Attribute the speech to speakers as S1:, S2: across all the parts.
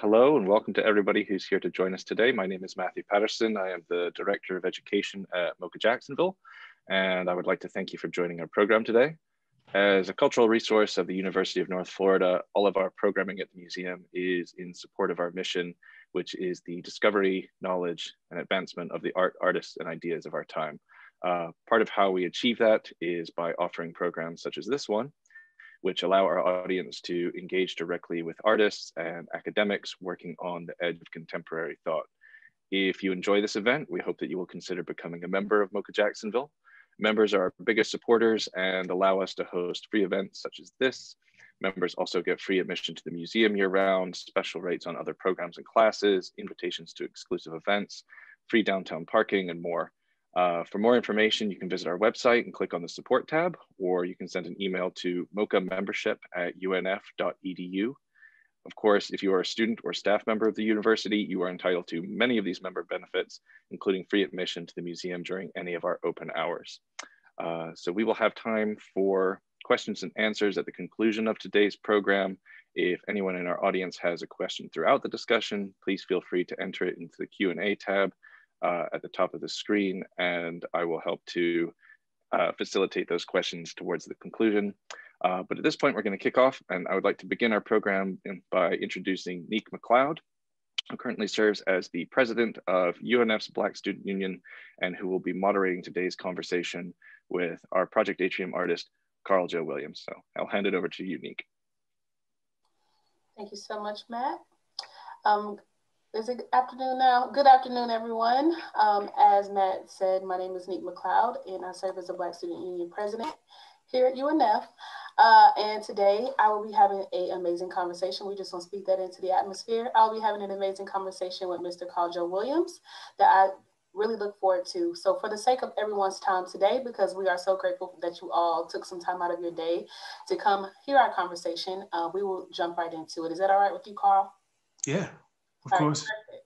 S1: Hello and welcome to everybody who's here to join us today. My name is Matthew Patterson. I am the Director of Education at MOCA Jacksonville, and I would like to thank you for joining our program today. As a cultural resource of the University of North Florida, all of our programming at the museum is in support of our mission, which is the discovery, knowledge, and advancement of the art, artists, and ideas of our time. Uh, part of how we achieve that is by offering programs such as this one, which allow our audience to engage directly with artists and academics working on the edge of contemporary thought. If you enjoy this event, we hope that you will consider becoming a member of MOCA Jacksonville. Members are our biggest supporters and allow us to host free events such as this. Members also get free admission to the museum year round, special rates on other programs and classes, invitations to exclusive events, free downtown parking, and more. Uh, for more information, you can visit our website and click on the support tab, or you can send an email to moca membership at unf.edu. Of course, if you are a student or staff member of the university, you are entitled to many of these member benefits, including free admission to the museum during any of our open hours. Uh, so we will have time for questions and answers at the conclusion of today's program. If anyone in our audience has a question throughout the discussion, please feel free to enter it into the Q&A tab uh, at the top of the screen, and I will help to uh, facilitate those questions towards the conclusion. Uh, but at this point, we're going to kick off, and I would like to begin our program in, by introducing Nique McCloud, who currently serves as the president of UNF's Black Student Union, and who will be moderating today's conversation with our Project Atrium artist, Carl Joe Williams. So I'll hand it over to you, Nique.
S2: Thank you so much, Matt. Um, is it afternoon now? Good afternoon, everyone. Um, as Matt said, my name is Nique McCloud, and I serve as a Black Student Union President here at UNF. Uh, and today I will be having an amazing conversation. We just want to speak that into the atmosphere. I'll be having an amazing conversation with Mr. Carl Joe Williams that I really look forward to. So for the sake of everyone's time today, because we are so grateful that you all took some time out of your day to come hear our conversation, uh, we will jump right into it. Is that all right with you, Carl?
S3: Yeah, of course.
S2: Perfect.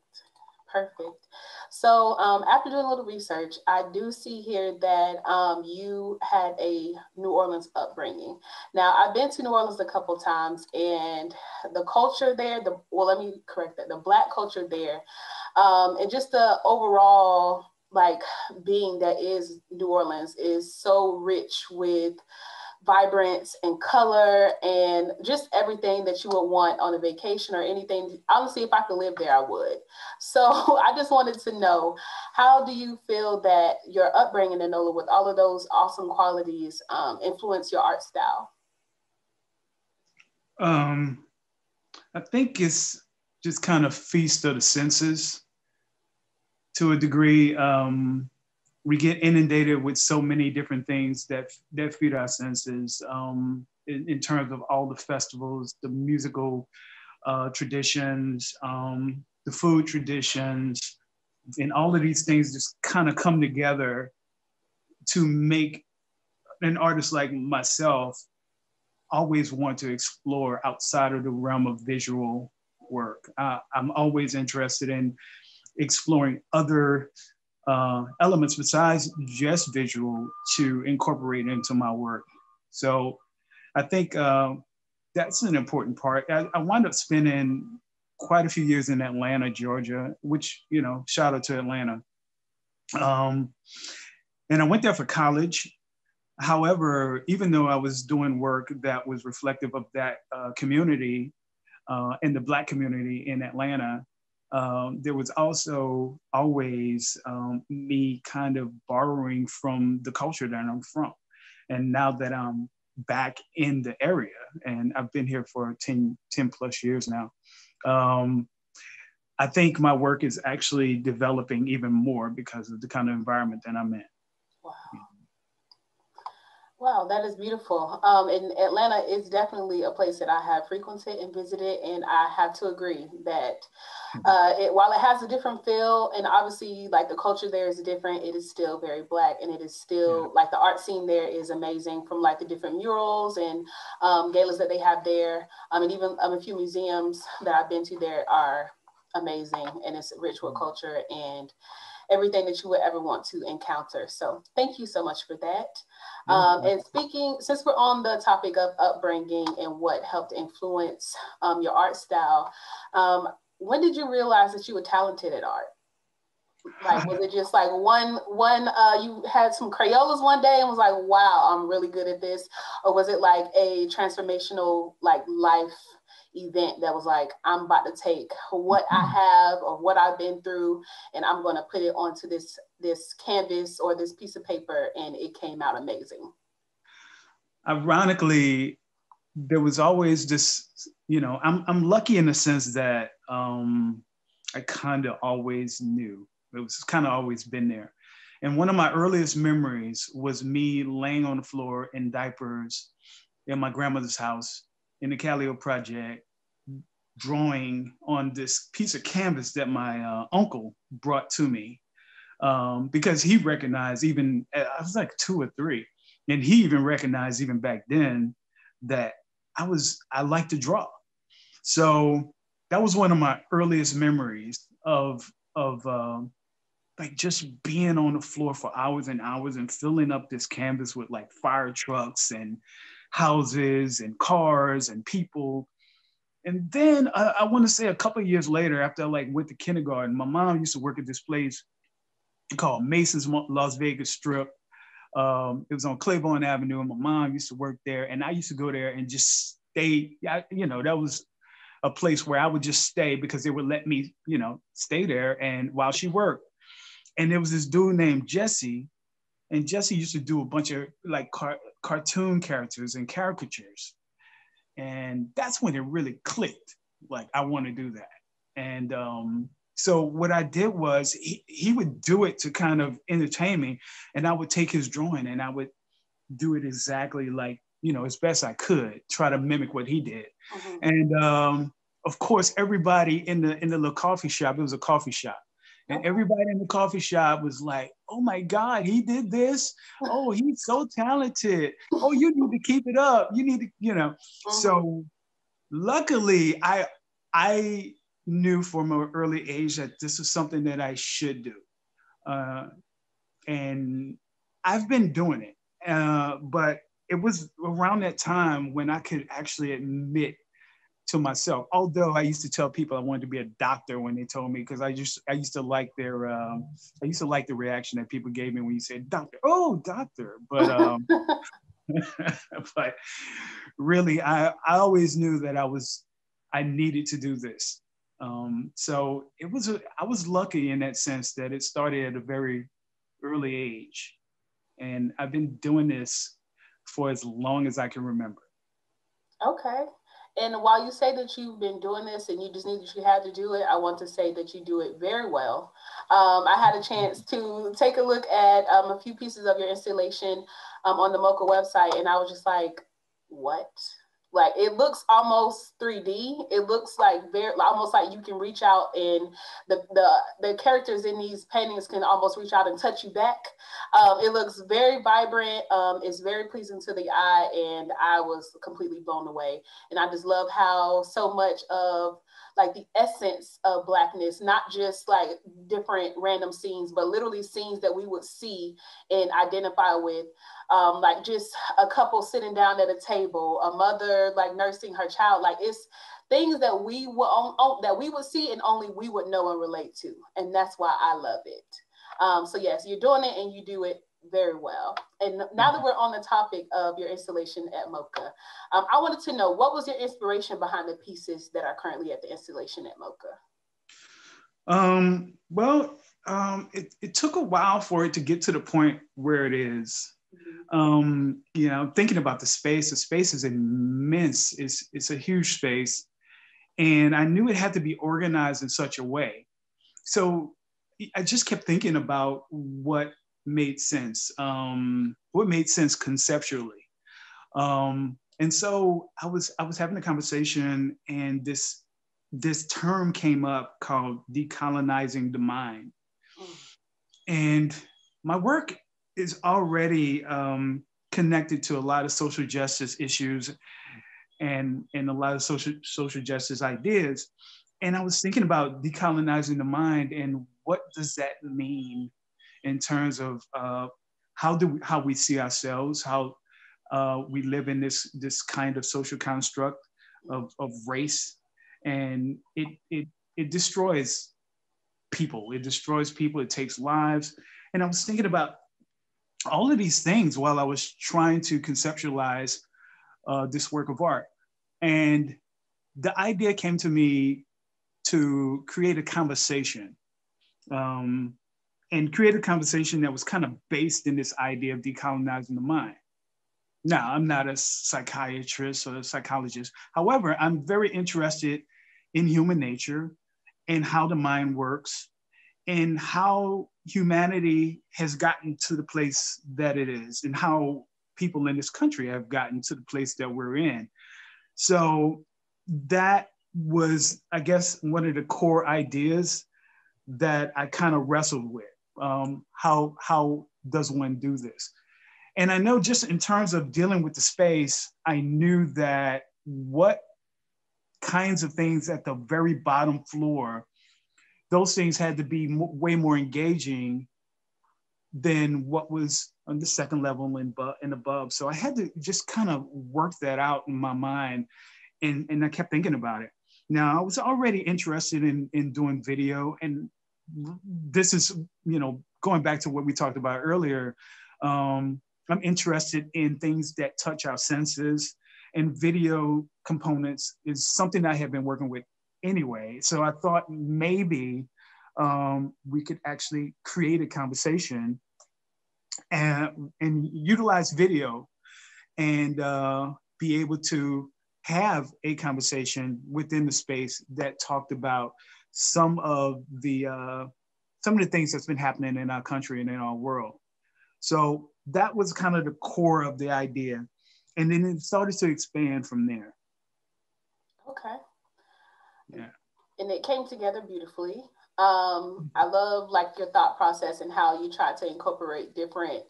S2: Perfect. So um, after doing a little research, I do see here that um, you had a New Orleans upbringing. Now I've been to New Orleans a couple times, and the culture there, the well, let me correct that, the Black culture there, um, and just the overall like being that is New Orleans is so rich with vibrance and color and just everything that you would want on a vacation or anything. Honestly, if I could live there, I would. So I just wanted to know how do you feel that your upbringing in NOLA with all of those awesome qualities um, influence your art style?
S3: Um, I think it's just kind of feast of the senses to a degree. Um, we get inundated with so many different things that that feed our senses um, in, in, terms of all the festivals, the musical uh, traditions, um, the food traditions, and all of these things just kind of come together to make an artist like myself always want to explore outside of the realm of visual work. Uh, I'm always interested in exploring other uh, elements besides just visual to incorporate into my work. So I think uh, that's an important part. I, I wound up spending quite a few years in Atlanta, Georgia, which, you know, shout out to Atlanta. Um, and I went there for college. However, even though I was doing work that was reflective of that uh, community uh, in the Black community in Atlanta, um, there was also always um, me kind of borrowing from the culture that I'm from. And now that I'm back in the area and I've been here for 10, 10 plus years now, um, I think my work is actually developing even more because of the kind of environment that I'm in.
S2: Wow. Wow, that is beautiful. Um, and Atlanta is definitely a place that I have frequented and visited, and I have to agree that hmm. uh, it, while it has a different feel, and obviously like the culture there is different, it is still very black, and it is still yeah. like the art scene there is amazing from like the different murals and um, galas that they have there, um, and even um, a few museums that I've been to there are amazing, and it's rich with hmm. culture and everything that you would ever want to encounter. So thank you so much for that. Um, and speaking, since we're on the topic of upbringing and what helped influence um, your art style, um, when did you realize that you were talented at art? Like, was it just like one, one, uh, you had some Crayolas one day and was like, wow, I'm really good at this? Or was it like a transformational, like life event that was like, I'm about to take what I mm-hmm. have or what I've been through and I'm going to put it onto this, this canvas or this piece of paper and it came out amazing?
S3: Ironically, there was always this, you know, I'm, I'm lucky in the sense that um, I kind of always knew it was kind of always been there. And one of my earliest memories was me laying on the floor in diapers in my grandmother's house in the Calliope Project, drawing on this piece of canvas that my uh, uncle brought to me um, because he recognized even, I was like two or three, and he even recognized even back then that I was, I like to draw. So that was one of my earliest memories of, of um, like just being on the floor for hours and hours and filling up this canvas with like fire trucks and houses and cars and people. And then uh, I want to say a couple years later, after I like went to kindergarten, my mom used to work at this place called Mason's Las Vegas Strip. Um, it was on Claiborne Avenue, and my mom used to work there, and I used to go there and just stay. I, you know, that was a place where I would just stay because they would let me, you know, stay there. And while she worked, and there was this dude named Jesse, and Jesse used to do a bunch of like car- cartoon characters and caricatures, and that's when it really clicked. Like I want to do that, and um, so what I did was he, he would do it to kind of entertain me, and I would take his drawing and I would do it exactly like you know as best I could, try to mimic what he did, mm-hmm. and um, of course everybody in the in the little coffee shop. It was a coffee shop and everybody in the coffee shop was like, oh my God, he did this. Oh, he's so talented. Oh, you need to keep it up. You need to, you know. So luckily, I I knew from an early age that this was something that I should do. Uh, and I've been doing it. Uh, but it was around that time when I could actually admit to myself. Although I used to tell people I wanted to be a doctor when they told me, because I just I used to like their um, I used to like the reaction that people gave me when you said doctor. Oh, doctor. But um, but really, I I always knew that I was I needed to do this. Um, so it was a, I was lucky in that sense that it started at a very early age, and I've been doing this for as long as I can remember.
S2: Okay. And while you say that you've been doing this and you just knew that you had to do it, I want to say that you do it very well. Um, I had a chance to take a look at um, a few pieces of your installation um, on the MoCA website, and I was just like, what? Like it looks almost 3D. It looks like very almost like you can reach out and the the the characters in these paintings can almost reach out and touch you back. Um, it looks very vibrant. Um, it's very pleasing to the eye, and I was completely blown away. And I just love how so much of like the essence of blackness, not just like different random scenes, but literally scenes that we would see and identify with. Um, like just a couple sitting down at a table, a mother like nursing her child. Like it's things that we will that we would see and only we would know and relate to, and that's why I love it. Um, so yes, you're doing it and you do it very well. And now that mm-hmm. we're on the topic of your installation at MoCA, um, I wanted to know what was your inspiration behind the pieces that are currently at the installation at MoCA?
S3: Um, well, um, it, it took a while for it to get to the point where it is. Mm-hmm. Um, you know, thinking about the space, the space is immense. It's, it's a huge space. And I knew it had to be organized in such a way. So I just kept thinking about what made sense, um, what made sense conceptually. Um, and so I was I was having a conversation, and this this term came up called decolonizing the mind. And my work is already um, connected to a lot of social justice issues and, and a lot of social, social justice ideas. And I was thinking about decolonizing the mind and what does that mean in terms of uh, how do we, how we see ourselves, how uh, we live in this this kind of social construct of, of race, and it it it destroys people. It destroys people. It takes lives. And I was thinking about all of these things while I was trying to conceptualize uh, this work of art, and the idea came to me to create a conversation um, and create a conversation that was kind of based in this idea of decolonizing the mind. Now, I'm not a psychiatrist or a psychologist. However, I'm very interested in human nature and how the mind works and how humanity has gotten to the place that it is and how people in this country have gotten to the place that we're in. So that was, I guess, one of the core ideas that I kind of wrestled with. Um, how how does one do this? And I know just in terms of dealing with the space, I knew that what kinds of things at the very bottom floor, those things had to be way more engaging than what was on the second level and, bu- and above. So I had to just kind of work that out in my mind. And, and I kept thinking about it. Now I was already interested in, in doing video and this is, you know, going back to what we talked about earlier. Um, I'm interested in things that touch our senses and video components is something I have been working with anyway. So I thought maybe um, we could actually create a conversation and, and utilize video and uh, be able to have a conversation within the space that talked about some of the uh, some of the things that's been happening in our country and in our world. So that was kind of the core of the idea, and then it started to expand from there.
S2: Okay.
S3: Yeah.
S2: And it came together beautifully. Um, I love like your thought process and how you try to incorporate different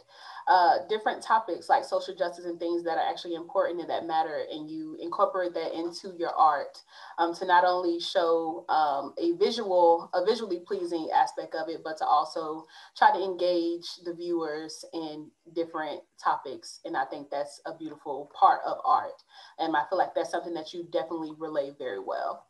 S2: uh, different topics like social justice and things that are actually important and that matter, and you incorporate that into your art um, to not only show um, a visual, a visually pleasing aspect of it, but to also try to engage the viewers in different topics. And I think that's a beautiful part of art, and I feel like that's something that you definitely relay very well.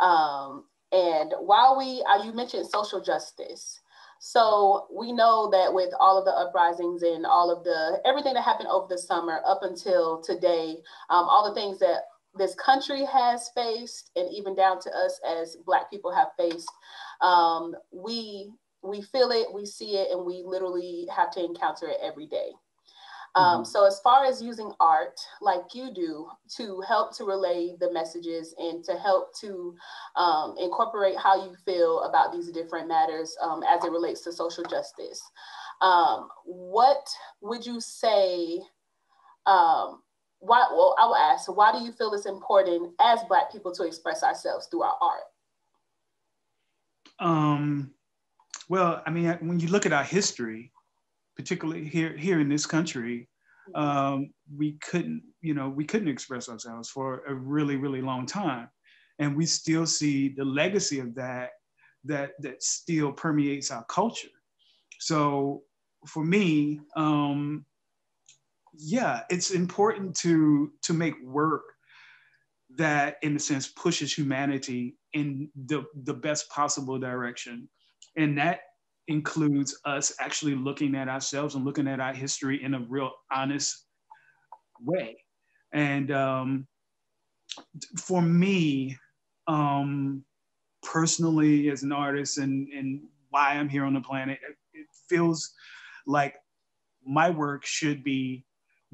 S2: Um, and while we, uh, you mentioned social justice. So we know that with all of the uprisings and all of the everything that happened over the summer up until today, um, all the things that this country has faced, and even down to us as Black people have faced, um, we we feel it, we see it, and we literally have to encounter it every day. Um, mm-hmm. So as far as using art like you do to help to relay the messages and to help to um, incorporate how you feel about these different matters um, as it relates to social justice, um, what would you say? Um, why? Well, I will ask. Why do you feel it's important as Black people to express ourselves through our art?
S3: Um, well, I mean, when you look at our history, particularly here here in this country, um, we couldn't, you know, we couldn't express ourselves for a really, really long time. And we still see the legacy of that that that still permeates our culture. So for me, um, yeah, it's important to to make work that, in a sense, pushes humanity in the, the best possible direction. And that includes us actually looking at ourselves and looking at our history in a real honest way. And um, for me, um, personally, as an artist and, and why I'm here on the planet, it, it feels like my work should be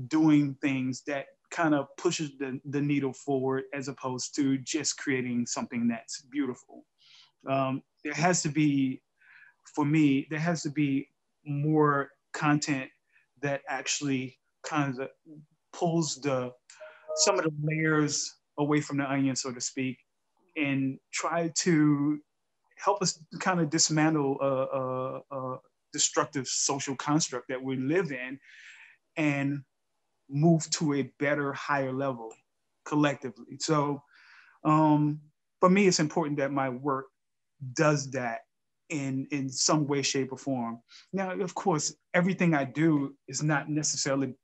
S3: doing things that kind of pushes the, the needle forward as opposed to just creating something that's beautiful. Um, there has to be for me, there has to be more content that actually kind of pulls the some of the layers away from the onion, so to speak, and try to help us kind of dismantle a, a, a destructive social construct that we live in and move to a better, higher level collectively. So um, for me, it's important that my work does that in in some way, shape, or form. Now, of course, everything I do is not necessarily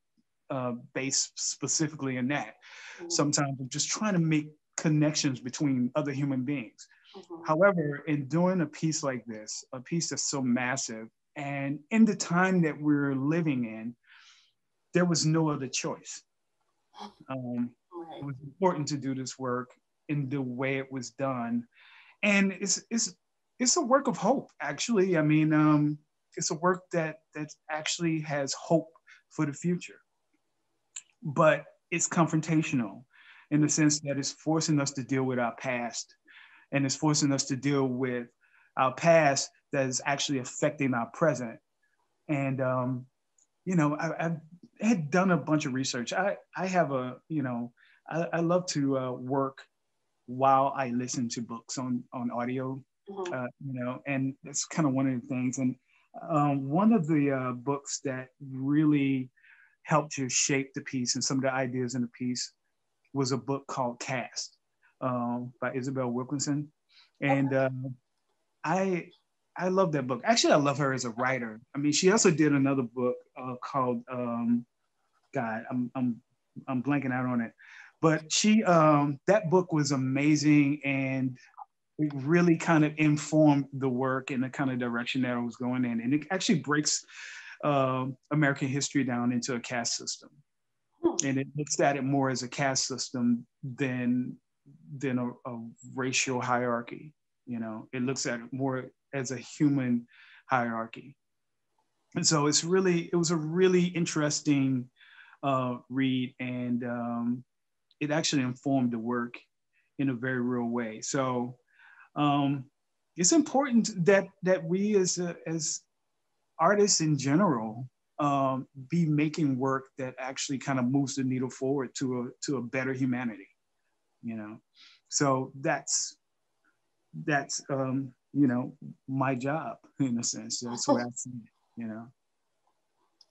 S3: uh, based specifically in that. Mm-hmm. Sometimes I'm just trying to make connections between other human beings. Mm-hmm. However, in doing a piece like this, a piece that's so massive, and in the time that we're living in, there was no other choice. Um. It was important to do this work in the way it was done, and it's it's it's a work of hope. Actually, I mean, um, it's a work that that actually has hope for the future, but it's confrontational in the sense that it's forcing us to deal with our past, and it's forcing us to deal with our past that is actually affecting our present. And um, you know, I, I, had done a bunch of research. I I have a you know, I, I love to uh, work while I listen to books on on audio. Mm-hmm. Uh, you know, and that's kind of one of the things. And um, one of the uh, books that really helped to shape the piece and some of the ideas in the piece was a book called Caste um, by Isabel Wilkerson. And uh, I I love that book. Actually, I love her as a writer. I mean, she also did another book uh, called um, God, I'm I'm I'm blanking out on it. But she um, that book was amazing and it really kind of informed the work and the kind of direction that I was going in. And it actually breaks uh, American history down into a caste system. Hmm. And it looks at it more as a caste system than than a, a racial hierarchy. You know, it looks at it more as a human hierarchy. And so it's really, it was a really interesting uh, read and um, it actually informed the work in a very real way. So um, it's important that that we as uh, as artists in general um, be making work that actually kind of moves the needle forward to a to a better humanity, you know. So that's that's um, you know my job in a sense. That's what I see you know.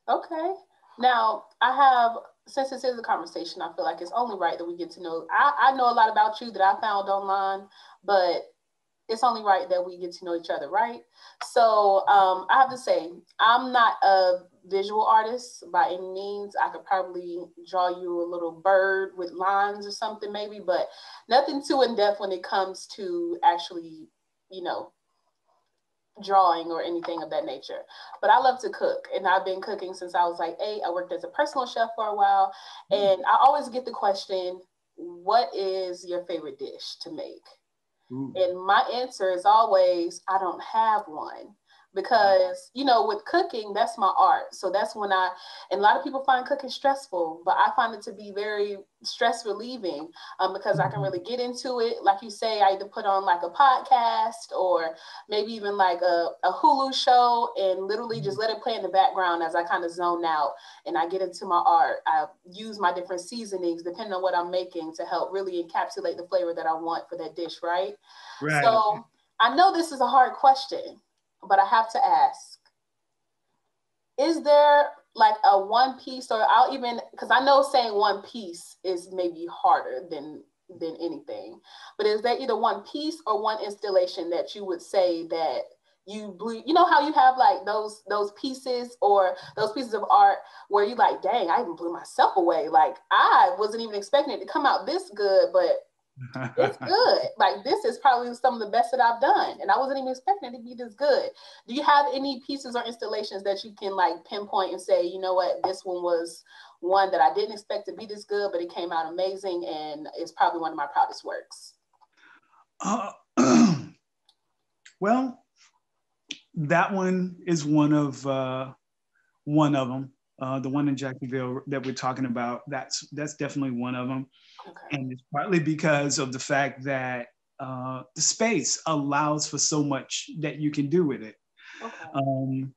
S2: Okay. Now I have since this is a conversation, I feel like it's only right that we get to know. I, I know a lot about you that I found online, but it's only right that we get to know each other, right? So um, I have to say, I'm not a visual artist by any means. I could probably draw you a little bird with lines or something, maybe, but nothing too in depth when it comes to actually, you know, drawing or anything of that nature. But I love to cook, and I've been cooking since I was like eight. I worked as a personal chef for a while, and I always get the question, "What is your favorite dish to make?" Ooh. And my answer is always, I don't have one because you know with cooking that's my art so that's when i and a lot of people find cooking stressful but i find it to be very stress relieving um, because i can mm-hmm. really get into it like you say i either put on like a podcast or maybe even like a, a hulu show and literally just mm-hmm. let it play in the background as i kind of zone out and i get into my art i use my different seasonings depending on what i'm making to help really encapsulate the flavor that i want for that dish right, right. so i know this is a hard question but I have to ask is there like a one piece or I'll even because I know saying one piece is maybe harder than than anything but is there either one piece or one installation that you would say that you blew you know how you have like those those pieces or those pieces of art where you like dang I even blew myself away. Like I wasn't even expecting it to come out this good but it's good. Like this is probably some of the best that I've done, and I wasn't even expecting it to be this good. Do you have any pieces or installations that you can like pinpoint and say, you know what, this one was one that I didn't expect to be this good, but it came out amazing, and it's probably one of my proudest works.
S3: Uh, well, that one is one of uh, one of them. Uh, the one in Jacksonville that we're talking about, that's that's definitely one of them. Okay. And it's partly because of the fact that uh, the space allows for so much that you can do with it. Okay. Um,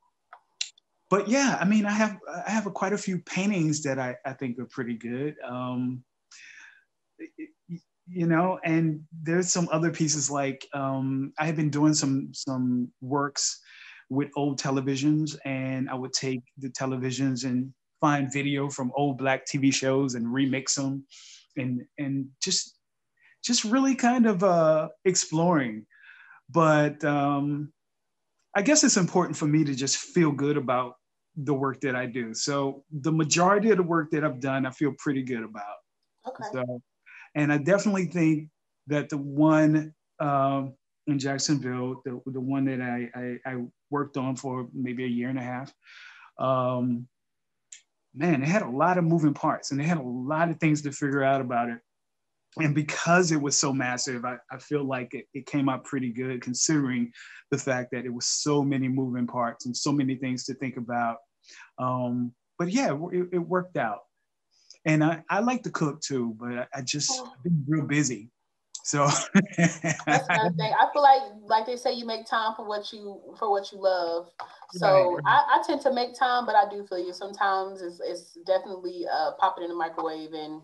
S3: but yeah, I mean, I have I have a, quite a few paintings that I, I think are pretty good. Um, you know, and there's some other pieces like um, I have been doing some some works with old televisions, and I would take the televisions and find video from old black TV shows and remix them and and just just really kind of uh, exploring. But um, I guess it's important for me to just feel good about the work that I do. So the majority of the work that I've done, I feel pretty good about.
S2: Okay.
S3: So, and I definitely think that the one um, in Jacksonville, the, the one that I, I, I, worked on for maybe a year and a half, um, man, it had a lot of moving parts and they had a lot of things to figure out about it. And because it was so massive, I, I feel like it, it came out pretty good considering the fact that it was so many moving parts and so many things to think about. Um, but yeah, it, it worked out. And I, I like to cook too, but I, I just. I've been real busy. So
S2: that's another thing. I feel like, like they say, you make time for what you for what you love. So right. I, I, tend to make time, but I do feel you. Sometimes it's, it's definitely uh, pop it in the microwave and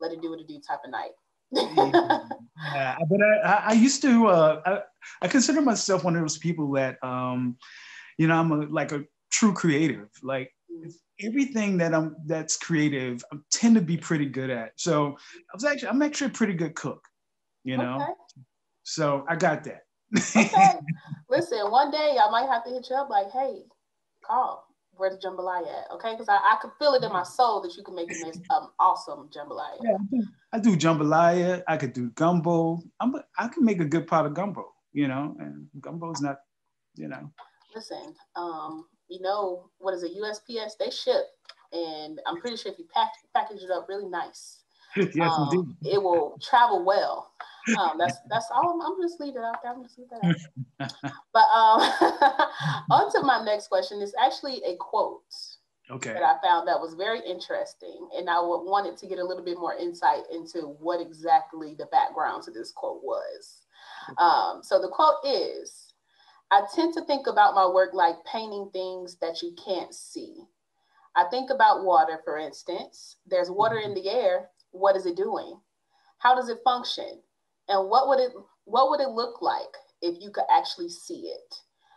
S2: let it do what it do type of night.
S3: yeah, but I, I used to. Uh, I, I consider myself one of those people that, um, you know, I'm a, like a true creative. Like mm. everything that I'm that's creative, I tend to be pretty good at. So I was actually, I'm actually a pretty good cook you know. Okay. So I got that.
S2: okay. Listen, one day I might have to hit you up like, hey, call. where's the jambalaya at? Okay, because I, I could feel it in my soul that you can make this um, awesome jambalaya.
S3: Yeah, I do, I do jambalaya. I could do gumbo. I'm a, I can make a good pot of gumbo. You know, and gumbo's not, you know.
S2: Listen, um, you know what is it? USPS they ship, and I'm pretty sure if you pack, package it up really nice,
S3: yes,
S2: um, it will travel well. Um, that's that's all. I'm, I'm just leave it out there. I'm just leave that out. but um, on to my next question. It's actually a quote.
S3: Okay.
S2: That I found that was very interesting, and I wanted to get a little bit more insight into what exactly the background to this quote was. Um, so the quote is, "I tend to think about my work like painting things that you can't see. I think about water, for instance. There's water in the air. What is it doing? How does it function? And what would it what would it look like if you could actually see it?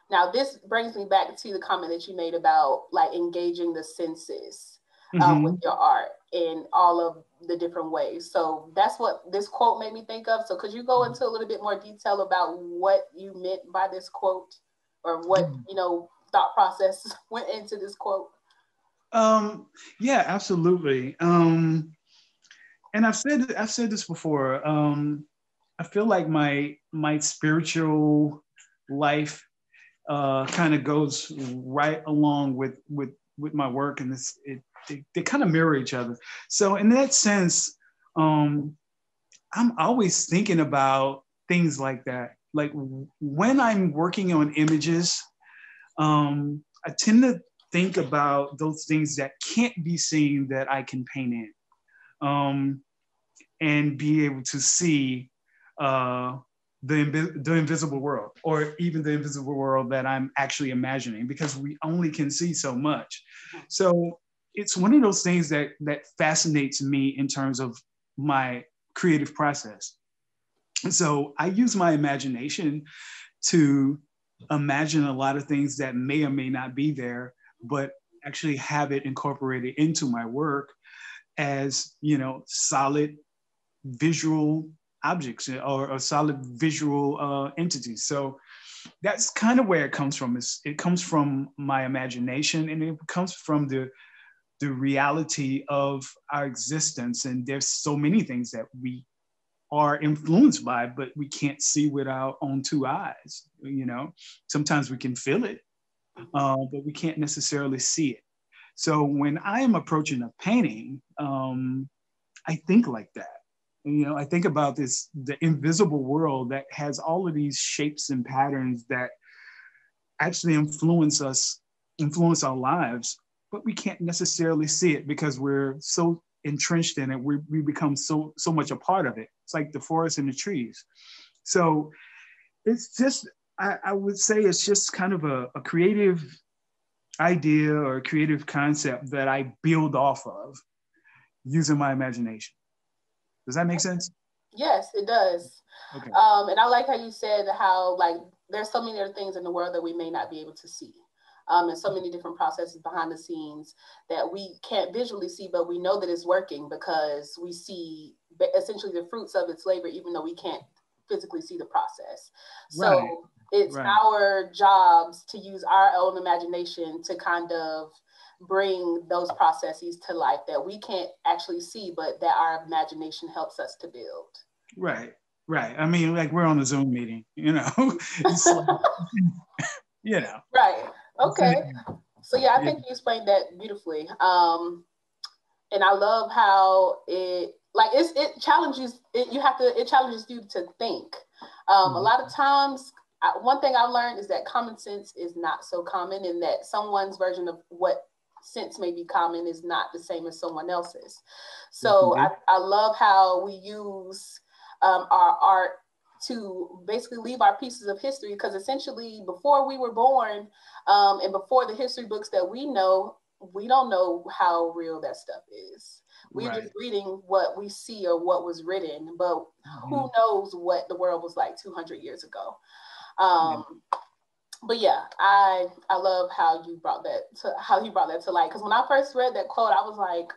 S2: Now, this brings me back to the comment that you made about like engaging the senses um, mm-hmm. with your art in all of the different ways. So that's what this quote made me think of. So could you go into a little bit more detail about what you meant by this quote or what, mm. you know, thought process went into this quote?
S3: Um, yeah, absolutely. Um, and I've said I've said this before. Um, I feel like my my spiritual life uh, kind of goes right along with with with my work, and it, they, they kind of mirror each other. So in that sense, um, I'm always thinking about things like that. Like when I'm working on images, um, I tend to think about those things that can't be seen that I can paint in. Um, and be able to see uh, the, the invisible world or even the invisible world that I'm actually imagining because we only can see so much. So it's one of those things that that fascinates me in terms of my creative process. And so I use my imagination to imagine a lot of things that may or may not be there, but actually have it incorporated into my work as you know solid visual objects or, or solid visual uh, entities. So that's kind of where it comes from. It's, it comes from my imagination and it comes from the, the reality of our existence. And there's so many things that we are influenced by, but we can't see with our own two eyes. You know, sometimes we can feel it, uh, but we can't necessarily see it. So when I am approaching a painting, um, I think like that you know i think about this the invisible world that has all of these shapes and patterns that actually influence us influence our lives but we can't necessarily see it because we're so entrenched in it. We, we become so so much a part of it. It's like the forest and the trees. So it's just i, I would say it's just kind of a, a creative idea or creative concept that i build off of using my imagination does that make sense?
S2: Yes, it does. Okay. Um, and I like how you said how like there's so many other things in the world that we may not be able to see. Um, and so many different processes behind the scenes that we can't visually see, but we know that it's working because we see essentially the fruits of its labor, even though we can't physically see the process. So, right. it's right. our jobs to use our own imagination to kind of bring those processes to life that we can't actually see, but that our imagination helps us to build.
S3: Right, right. I mean, like we're on a Zoom meeting, you know. you know.
S2: Right. Okay. So yeah, I think you explained that beautifully. Um, and I love how it like it's it challenges it, you have to it challenges you to think. Um, mm-hmm. A lot of times, I, one thing I've learned is that common sense is not so common, and that someone's version of what sense may be common is not the same as someone else's. So mm-hmm. I, I love how we use um, our art to basically leave our pieces of history because essentially before we were born um, and before the history books that we know we don't know how real that stuff is we're right. just reading what we see or what was written but mm-hmm. who knows what the world was like 200 years ago um, yeah. But yeah i i love how you brought that to how you brought that to light. Because when i first read that quote i was like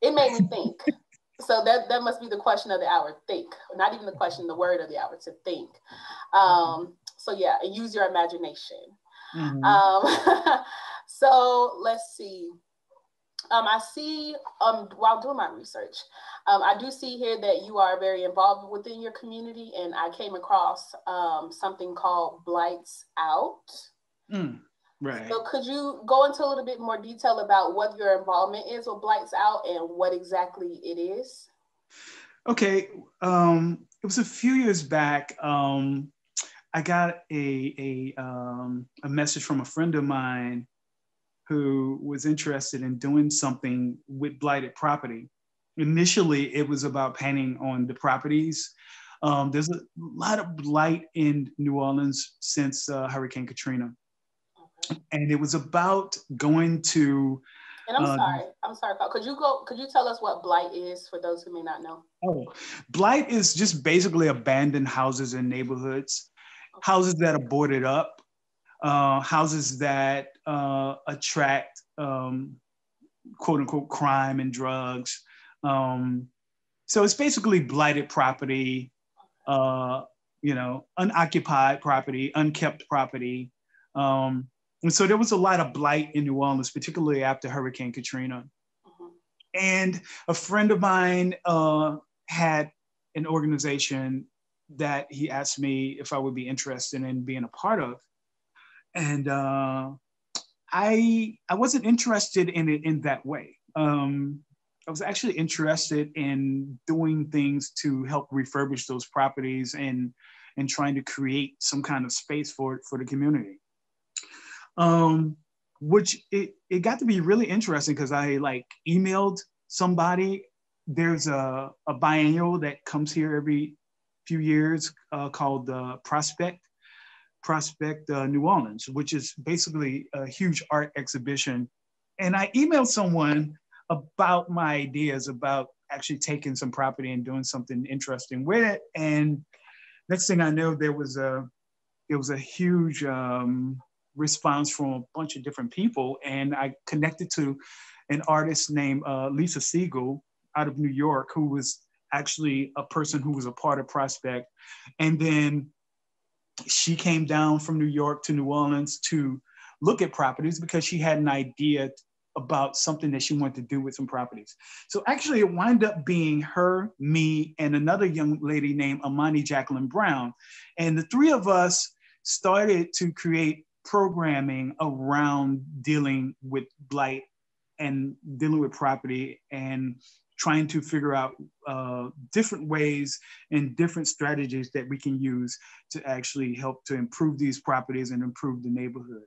S2: it made me think. So that that must be the question of the hour think. Not even the question the word of the hour to think. Um so yeah use your imagination. Mm-hmm. um so let's see um, I see um, while doing my research, um, I do see here that you are very involved within your community, and I came across um, something called Blights Out.
S3: Mm. Right.
S2: So could you go into a little bit more detail about what your involvement is with Blights Out and what exactly it is?
S3: Okay. Um, it was a few years back. Um, I got a, a, um, a message from a friend of mine who was interested in doing something with blighted property. Initially, it was about painting on the properties. Um, there's a lot of blight in New Orleans since uh, Hurricane Katrina and it was about going to.
S2: And I'm uh, sorry, I'm sorry. Could you go? Could you tell us what blight is for those who may not know?
S3: Oh, blight is just basically abandoned houses in neighborhoods, okay. houses that are boarded up, uh, houses that uh, attract um, quote unquote crime and drugs. Um, so it's basically blighted property, uh, you know, unoccupied property, unkept property. Um, and so there was a lot of blight in New Orleans, particularly after Hurricane Katrina. Mm-hmm. And a friend of mine uh, had an organization that he asked me if I would be interested in being a part of. And uh, I, I wasn't interested in it in that way. Um, I was actually interested in doing things to help refurbish those properties and, and trying to create some kind of space for, for the community um, which it, it got to be really interesting because I like emailed somebody. There's a, a biennial that comes here every few years uh, called uh, Prospect, Prospect uh, New Orleans, which is basically a huge art exhibition. And I emailed someone about my ideas about actually taking some property and doing something interesting with it. And next thing I know, there was a, it was a huge um, response from a bunch of different people. And I connected to an artist named uh, Lisa Sigal out of New York, who was actually a person who was a part of Prospect. And then she came down from New York to New Orleans to look at properties because she had an idea about something that she wanted to do with some properties. So actually, it wound up being her, me, and another young lady named Imani Jacqueline Brown. And the three of us started to create programming around dealing with blight and dealing with property and trying to figure out uh, different ways and different strategies that we can use to actually help to improve these properties and improve the neighborhood.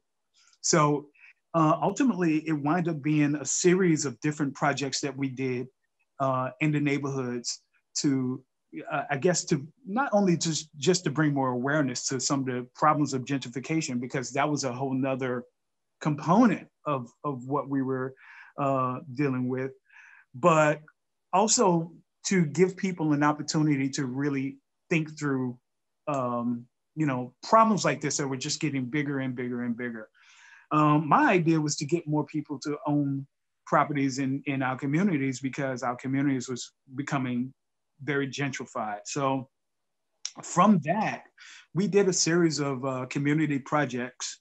S3: So uh, ultimately, it wound up being a series of different projects that we did uh, in the neighborhoods to uh, I guess to not only just just to bring more awareness to some of the problems of gentrification, because that was a whole nother component of, of what we were uh, dealing with, but also to give people an opportunity to really think through, um, you know, problems like this that were just getting bigger and bigger and bigger. Um, my idea was to get more people to own properties in, in our communities because our communities was becoming very gentrified. So from that, we did a series of uh, community projects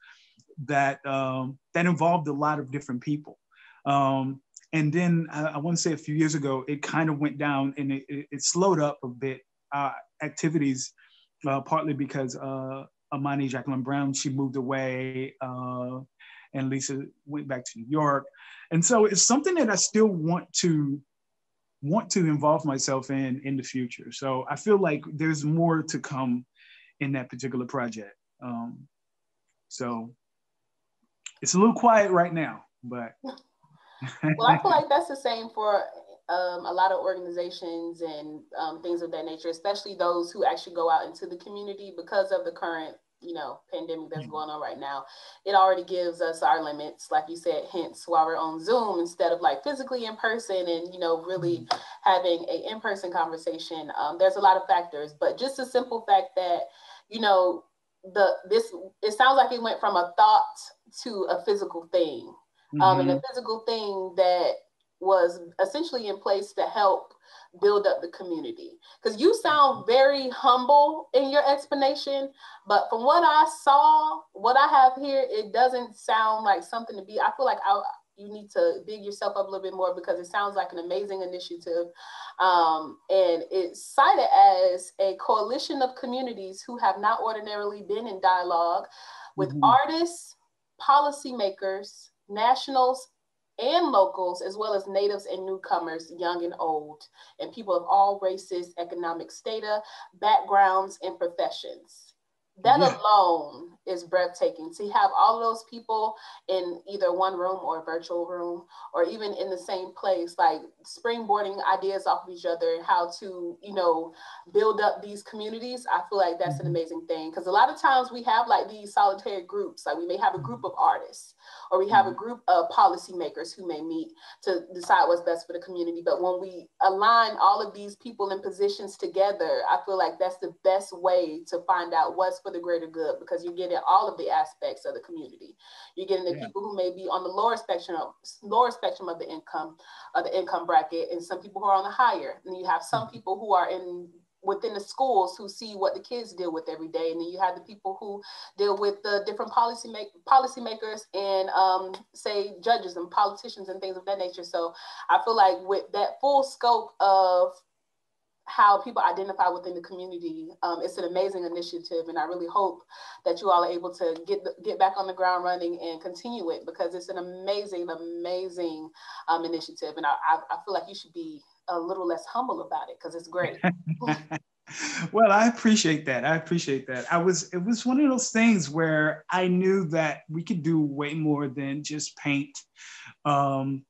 S3: that um, that involved a lot of different people. Um, and then I, I want to say a few years ago, it kind of went down and it, it, it slowed up a bit. Uh, activities, uh, partly because uh, Imani Jacqueline Brown, she moved away, uh, and Lisa went back to New York, and so it's something that I still want to want to involve myself in in the future. So I feel like there's more to come in that particular project. Um, so it's a little quiet right now, but.
S2: Well, I feel like that's the same for um, a lot of organizations and um, things of that nature, especially those who actually go out into the community because of the current you know pandemic that's mm-hmm. going on right now it already gives us our limits like you said hence while we're on zoom instead of like physically in person and you know really mm-hmm. having a in-person conversation um, there's a lot of factors but just a simple fact that you know the this it sounds like it went from a thought to a physical thing mm-hmm. um, and a mm-hmm. physical thing that was essentially in place to help build up the community. Because you sound very humble in your explanation, but from what I saw, what I have here, it doesn't sound like something to be. I feel like I, you need to big yourself up a little bit more because it sounds like an amazing initiative. Um, and it's cited as a coalition of communities who have not ordinarily been in dialogue with mm-hmm. artists, policymakers, nationals, and locals, as well as natives and newcomers, young and old, and people of all races, economic strata, backgrounds, and professions. That yeah. alone is breathtaking to have all those people in either one room or a virtual room or even in the same place like springboarding ideas off of each other how to you know build up these communities i feel like that's mm-hmm. an amazing thing because a lot of times we have like these solitary groups like we may have a group of artists or we have a mm-hmm. group of policymakers who may meet to decide what's best for the community but when we align all of these people in positions together i feel like that's the best way to find out what's for the greater good because you're getting all of the aspects of the community. You're getting the yeah. people who may be on the lower spectrum of lower spectrum of the income of the income bracket, and some people who are on the higher. And you have some mm-hmm. people who are in within the schools who see what the kids deal with every day and then you have the people who deal with the different policy make policymakers and um, say judges and politicians and things of that nature so i feel like with that full scope of how people identify within the community. Um, it's an amazing initiative, and I really hope that you all are able to get the, get back on the ground running and continue it because it's an amazing, amazing um, initiative, and I, I, I feel like you should be a little less humble about it because it's great.
S3: well, I appreciate that. I appreciate that. I was it was one of those things where I knew that we could do way more than just paint um,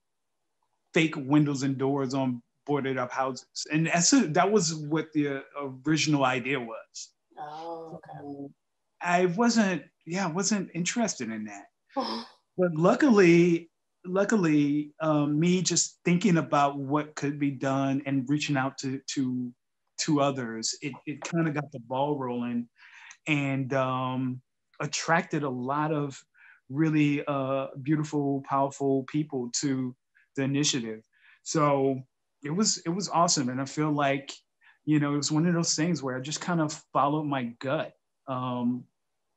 S3: fake windows and doors on boarded up houses, and that's a, that was what the original idea was.
S2: Oh, okay.
S3: I wasn't, yeah, I wasn't interested in that. but luckily, luckily, um, me just thinking about what could be done and reaching out to to to others, it it kind of got the ball rolling, and um, attracted a lot of really uh, beautiful, powerful people to the initiative. So it was it was awesome, and I feel like you know it was one of those things where I just kind of followed my gut um,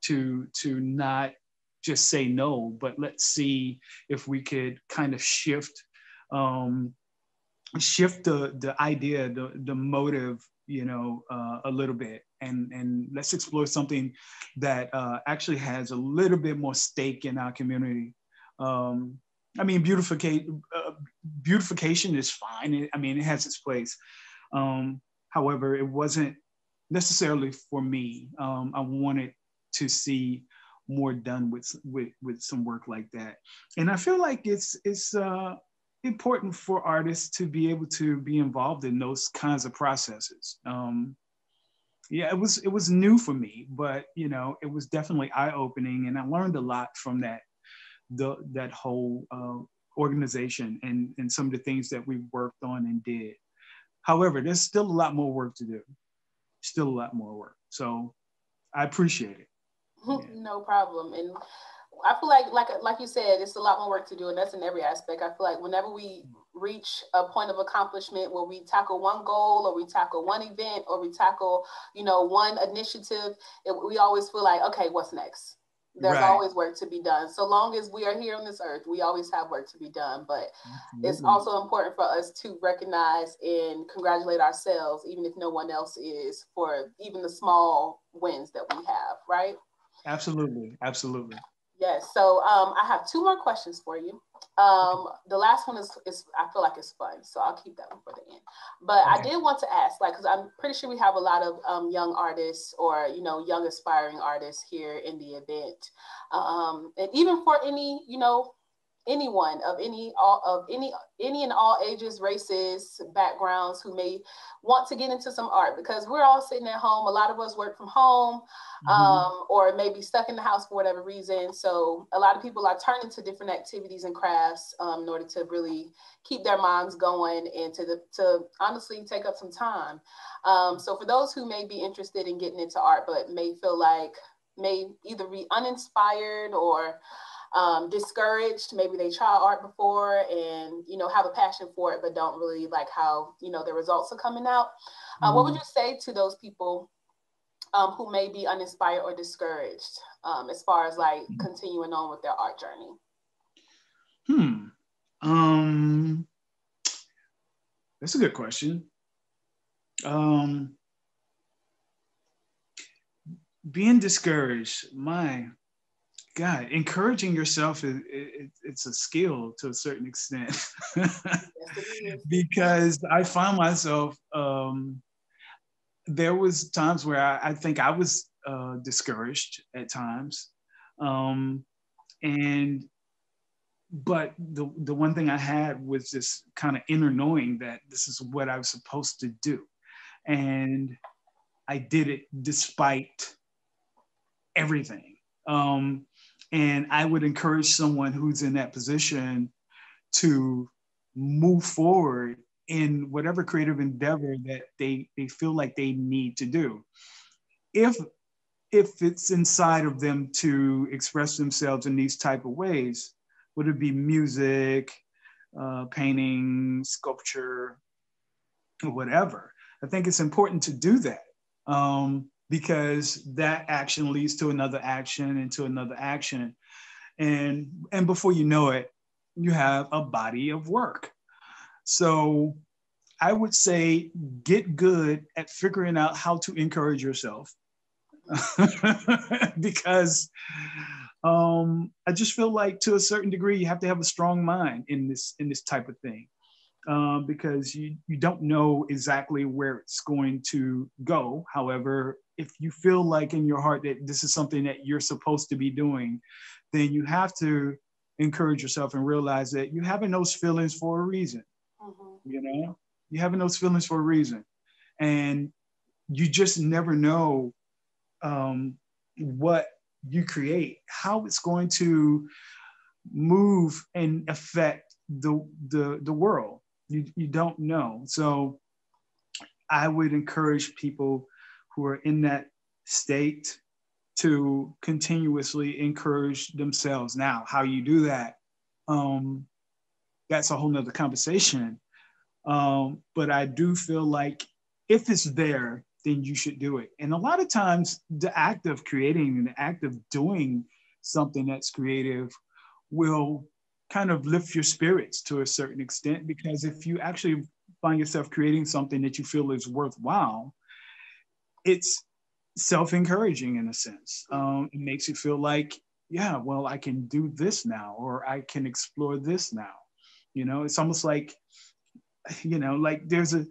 S3: to to not just say no, but let's see if we could kind of shift um, shift the the idea, the the motive, you know, uh, a little bit, and and let's explore something that uh, actually has a little bit more stake in our community. Um, I mean, beautification, uh, beautification is fine. It, I mean, it has its place. Um, however, it wasn't necessarily for me. Um, I wanted to see more done with, with with some work like that, and I feel like it's it's uh, important for artists to be able to be involved in those kinds of processes. Um, yeah, it was it was new for me, but you know, it was definitely eye opening, and I learned a lot from that the, that whole uh, organization and, and some of the things that we worked on and did. However, there's still a lot more work to do, still a lot more work. So I appreciate it.
S2: Yeah. no problem. And I feel like, like, like you said, it's a lot more work to do, and that's in every aspect. I feel like whenever we reach a point of accomplishment where we tackle one goal, or we tackle one event, or we tackle, you know, one initiative, it, we always feel like, okay, what's next? There's right. always work to be done. So long as we are here on this earth, we always have work to be done. But Absolutely. it's also important for us to recognize and congratulate ourselves, even if no one else is, for even the small wins that we have, right?
S3: Absolutely. Absolutely.
S2: Yes. So um, I have two more questions for you. Um, the last one is, is I feel like it's fun, so I'll keep that one for the end. But okay. I did want to ask, like, because I'm pretty sure we have a lot of um, young artists or you know young aspiring artists here in the event, um, and even for any you know anyone of any all of any any and all ages races backgrounds who may want to get into some art because we're all sitting at home. A lot of us work from home mm-hmm. um, or maybe stuck in the house for whatever reason. So a lot of people are turning to different activities and crafts um, in order to really keep their minds going and to the, to honestly take up some time. Um, so for those who may be interested in getting into art but may feel like may either be uninspired or um, discouraged. Maybe they try art before and you know have a passion for it, but don't really like how you know the results are coming out. Uh, mm-hmm. What would mm-hmm. you say to those people um, who may be uninspired or discouraged um, as far as like continuing on with their art journey?
S3: Hmm. Um, that's a good question. Um, being discouraged, my God, encouraging yourself is it, it's a skill to a certain extent. Because I found myself um, there was times where I, I think I was uh, discouraged at times, um, and but the the one thing I had was this kind of inner knowing that this is what I was supposed to do, and I did it despite everything. Um, and I would encourage someone who's in that position to move forward in whatever creative endeavor that they, they feel like they need to do. If if it's inside of them to express themselves in these type of ways, would it be music, uh, painting, sculpture, whatever? I think it's important to do that. Um, because that action leads to another action and to another action. And, and before you know it, you have a body of work. So I would say get good at figuring out how to encourage yourself. because um, I just feel like to a certain degree you have to have a strong mind in this in this type of thing um, because you you don't know exactly where it's going to go. However, if you feel like in your heart that this is something that you're supposed to be doing, then you have to encourage yourself and realize that you're having those feelings for a reason. Mm-hmm. You know, you're having those feelings for a reason. And you just never know um, what you create, how it's going to move and affect the, the, the world. You, you don't know. So I would encourage people who are in that state to continuously encourage themselves. Now, how you do that, um, that's a whole nother conversation. Um, but I do feel like if it's there, then you should do it. And a lot of times, the act of creating and the act of doing something that's creative will kind of lift your spirits to a certain extent because if you actually find yourself creating something that you feel is worthwhile, it's self-encouraging in a sense. Um, it makes you feel like, yeah, well, I can do this now, or I can explore this now. You know, it's almost like, you know, like there's a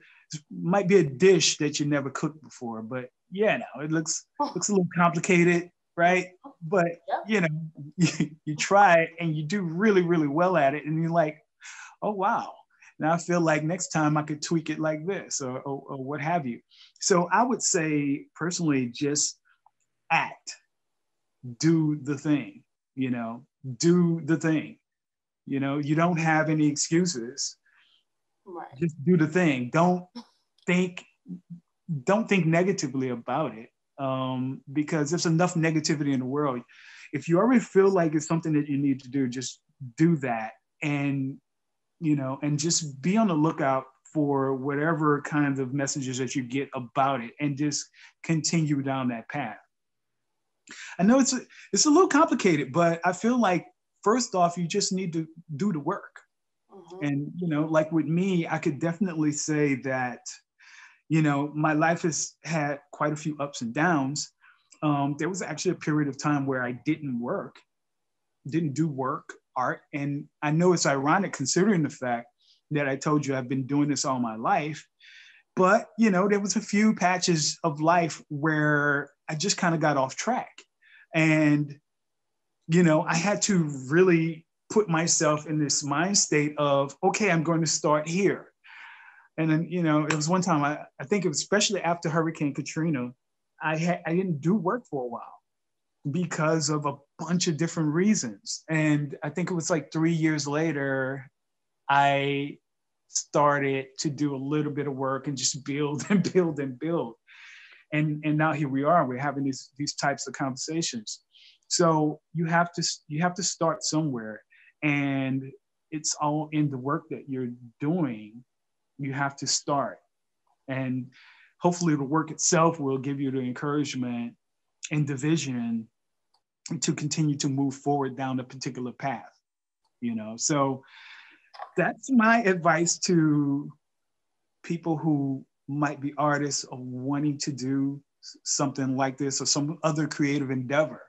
S3: might be a dish that you never cooked before, but yeah, no, it looks looks a little complicated, right? But you know, you, you try it and you do really, really well at it, and you're like, oh wow, now I feel like next time I could tweak it like this or, or, or what have you. So I would say personally, just act, do the thing, you know, do the thing. You know, you don't have any excuses. Right. Just do the thing. Don't think, don't think negatively about it. Um, because there's enough negativity in the world. if you already feel like it's something that you need to do, just do that. And, you know, and just be on the lookout for whatever kinds of messages that you get about it and just continue down that path. I know it's a, it's a little complicated, but I feel like first off, you just need to do the work. Mm-hmm. And you know, like with me, I could definitely say that, you know, my life has had quite a few ups and downs. Um, there was actually a period of time where I didn't work, didn't do work, art, and I know it's ironic considering the fact that I told you I've been doing this all my life. But you know, there was a few patches of life where I just kind of got off track. And, you know, I had to really put myself in this mind state of, okay, I'm going to start here. And then, you know, it was one time, I, I think especially after Hurricane Katrina, I, I didn't do work for a while because of a bunch of different reasons. And I think it was like three years later, I started to do a little bit of work and just build and build and build. And and now here we are we're having these these types of conversations. So you have to you have to start somewhere. And it's all in the work that you're doing you have to start. And hopefully the work itself will give you the encouragement and the vision to continue to move forward down a particular path you know? So that's my advice to people who might be artists or wanting to do something like this or some other creative endeavor,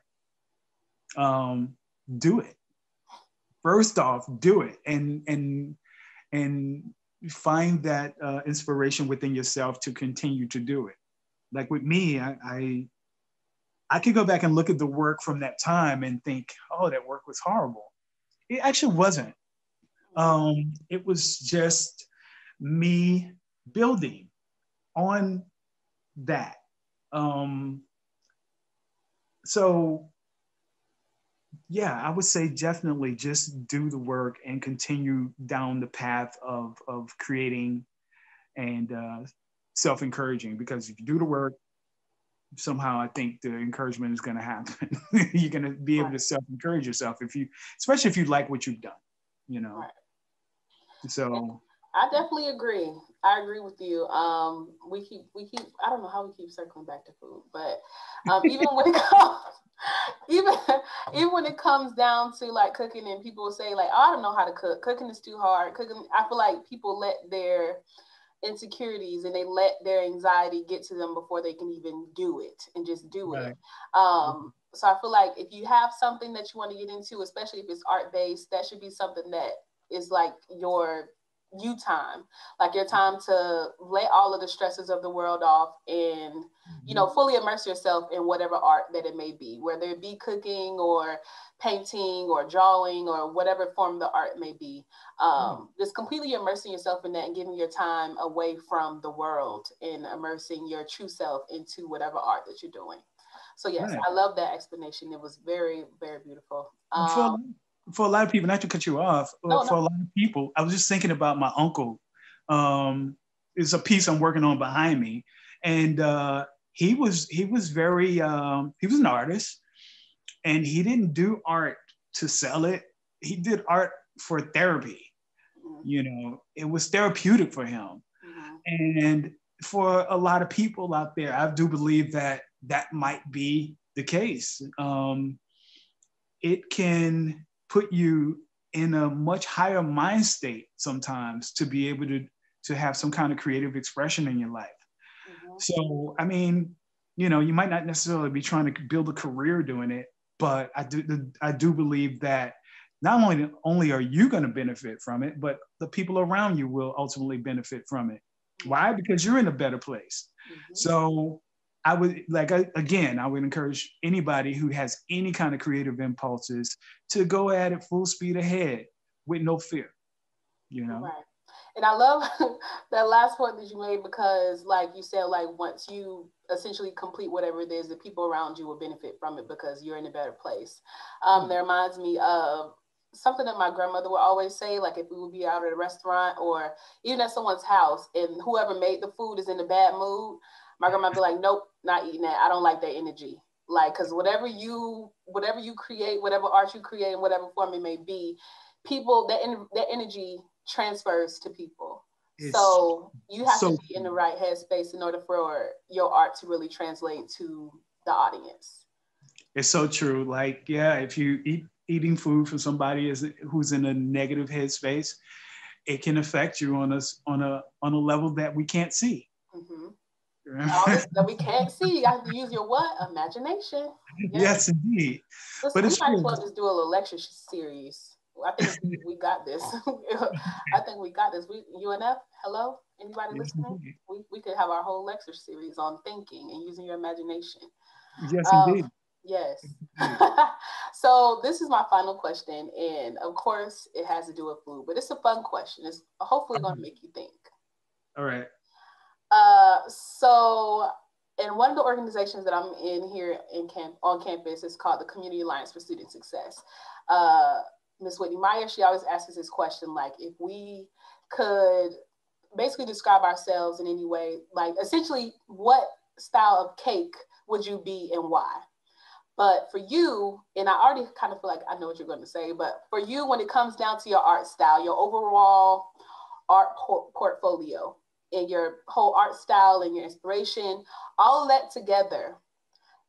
S3: um, do it. First off, do it. And and and find that uh, inspiration within yourself to continue to do it. Like with me, I, I I could go back and look at the work from that time and think, oh, that work was horrible. It actually wasn't. Um, it was just me building on that. Um, so, yeah, I would say definitely just do the work and continue down the path of, of creating and uh, self encouraging because if you do the work, somehow I think the encouragement is going to happen. You're going to be able to self encourage yourself if you, especially if you like what you've done, you know. Right. So
S2: I definitely agree. I agree with you. Um, we keep we keep I don't know how we keep circling back to food, but um, even when it comes even even when it comes down to like cooking and people say like oh, I don't know how to cook. Cooking is too hard. Cooking I feel like people let their insecurities and they let their anxiety get to them before they can even do it and just do right. it. Um, so I feel like if you have something that you want to get into, especially if it's art based, that should be something that is like your you time, like your time to lay all of the stresses of the world off and, you know, mm-hmm. fully immerse yourself in whatever art that it may be, whether it be cooking or painting or drawing or whatever form the art may be. Um, mm. Just completely immersing yourself in that and giving your time away from the world and immersing your true self into whatever art that you're doing. So yes, right. I love that explanation. It was very, very beautiful. Um,
S3: for a lot of people, not to cut you off, no, for no. a lot of people, I was just thinking about my uncle. Um, it's a piece I'm working on behind me, and uh, he was he was very um, he was an artist, and he didn't do art to sell it. He did art for therapy. Mm-hmm. You know, it was therapeutic for him, mm-hmm. and for a lot of people out there, I do believe that that might be the case. Um, it can put you in a much higher mind state sometimes to be able to to have some kind of creative expression in your life. Mm-hmm. So, I mean, you know, you might not necessarily be trying to build a career doing it, but I do I do believe that not only only are you going to benefit from it, but the people around you will ultimately benefit from it. Why? Because you're in a better place. Mm-hmm. So I would like again, I would encourage anybody who has any kind of creative impulses to go at it full speed ahead with no fear. You know. Right.
S2: And I love that last point that you made because, like you said, like once you essentially complete whatever it is, the people around you will benefit from it because you're in a better place. Um, mm-hmm. That reminds me of something that my grandmother would always say, like if we would be out at a restaurant or even at someone's house and whoever made the food is in a bad mood, my grandma would be like, nope, not eating that. I don't like that energy. like because whatever you whatever you create whatever art you create in whatever form it may be people that en- that energy transfers to people it's so you have so to be in the right headspace in order for your art to really translate to the audience
S3: it's so true like yeah if you eat eating food for somebody is who's in a negative headspace it can affect you on us on a on a level that we can't see
S2: mm-hmm. All this that we can't see. You have to use your what? Imagination.
S3: Yes, yes indeed.
S2: Listen, but it's we might as well just do a little lecture series. I think we got this. I think we got this. We UNF, hello? Anybody yes, listening? We, we could have our whole lecture series on thinking and using your imagination.
S3: Yes, um, indeed.
S2: Yes. so this is my final question. And of course it has to do with food, but it's a fun question. It's hopefully gonna make you think.
S3: All right.
S2: Uh, so in one of the organizations that I'm in here in camp on campus is called the Community Alliance for Student Success. Uh, Ms. Whitney Meyer, she always asks this question, like if we could basically describe ourselves in any way, like essentially what style of cake would you be and why? But for you, and I already kind of feel like I know what you're going to say, but for you, when it comes down to your art style, your overall art por- portfolio, and your whole art style and your inspiration, all of that together,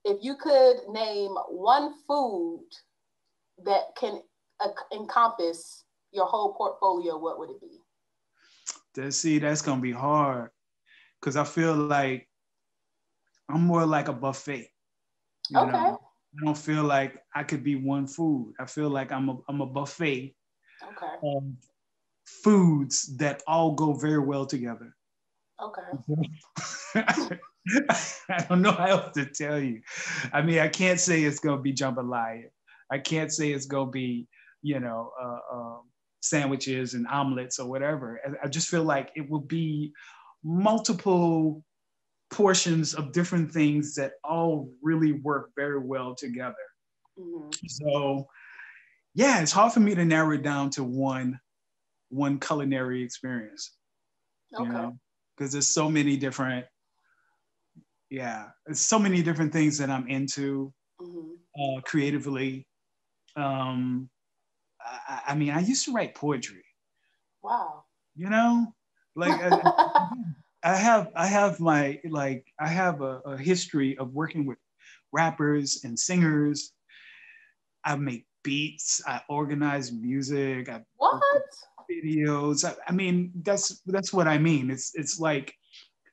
S2: if you could name one food that can uh, encompass your whole portfolio, what would it be?
S3: To see, that's gonna be hard because I feel like I'm more like a buffet.
S2: You okay. Know?
S3: I don't feel like I could be one food. I feel like I'm a, I'm a buffet
S2: okay.
S3: of foods that all go very well together.
S2: Okay.
S3: I don't know how else to tell you. I mean, I can't say it's going to be jambalaya. I can't say it's going to be, you know, uh, uh, sandwiches and omelets or whatever. I, I just feel like it will be multiple portions of different things that all really work very well together. Mm-hmm. So, yeah, it's hard for me to narrow it down to one one culinary experience.
S2: Okay. You know?
S3: Because there's so many different yeah there's so many different things that i'm into mm-hmm. uh, creatively. Um I, I, mean i used to write poetry.
S2: Wow.
S3: You know? Like I, I, have i have my like i have a, a history of working with rappers and singers. I make beats. I organize music. I
S2: what
S3: videos. I, I mean, that's that's what I mean. It's it's like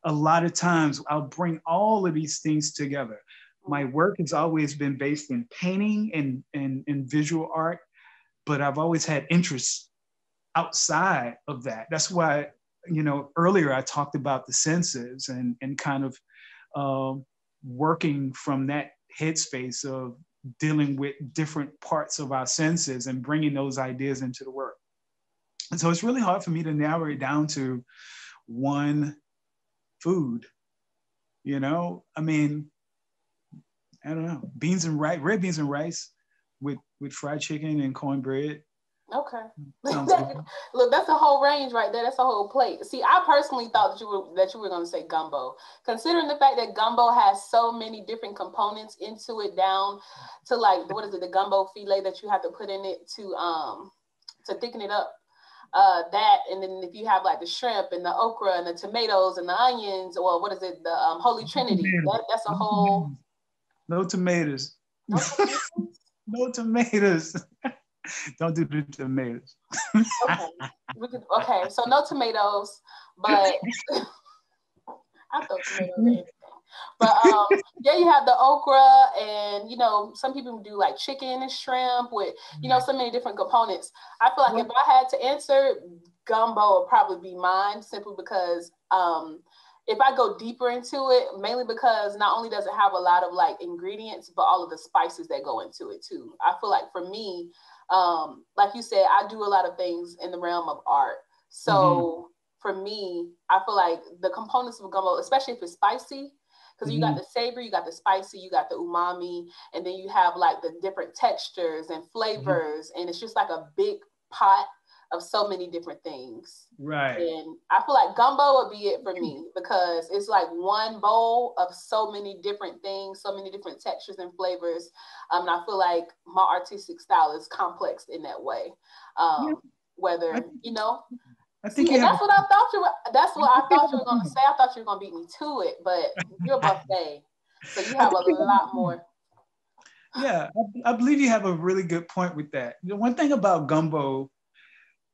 S3: a lot of times I'll bring all of these things together. My work has always been based in painting and, and, and visual art, but I've always had interests outside of that. That's why, you know, earlier I talked about the senses and, and kind of uh, working from that headspace of dealing with different parts of our senses and bringing those ideas into the work. And so it's really hard for me to narrow it down to one food. You know, I mean, I don't know, beans and rice, red beans and rice with with fried chicken and cornbread.
S2: Okay. Look, that's a whole range right there. That's a whole plate. See, I personally thought that you were that you were going to say gumbo, considering the fact that gumbo has so many different components into it, down to like what is it, the gumbo filet that you have to put in it to um to thicken it up uh, that, and then if you have like the shrimp and the okra and the tomatoes and the onions, or what is it, the um, Holy Trinity, that, that's a whole.
S3: No tomatoes. No tomatoes. no tomatoes. Don't do the tomatoes.
S2: okay. Could, okay, so no tomatoes, but I throw tomatoes but um, yeah, you have the okra, and you know, some people do like chicken and shrimp with you know so many different components. I feel like if I had to answer, gumbo would probably be mine, simply because um, if I go deeper into it, mainly because not only does it have a lot of like ingredients, but all of the spices that go into it too. I feel like for me, um, like you said, I do a lot of things in the realm of art. So mm-hmm. for me, I feel like the components of gumbo, especially if it's spicy, because mm-hmm. you got the savory, you got the spicy, you got the umami, and then you have like the different textures and mm-hmm. flavors, mm-hmm. and it's just like a big pot of so many different things.
S3: Right.
S2: And I feel like gumbo would be it for me because it's like one bowl of so many different things, so many different textures and flavors. Um, and I feel like my artistic style is complex in that way. Um, yeah. Whether, you know,
S3: I think
S2: See, that's what I thought you were. That's what I thought you were going to say. I thought you were going to beat me to it, but you're a buffet, so you have a lot more.
S3: Yeah, I, I believe you have a really good point with that. The one thing about gumbo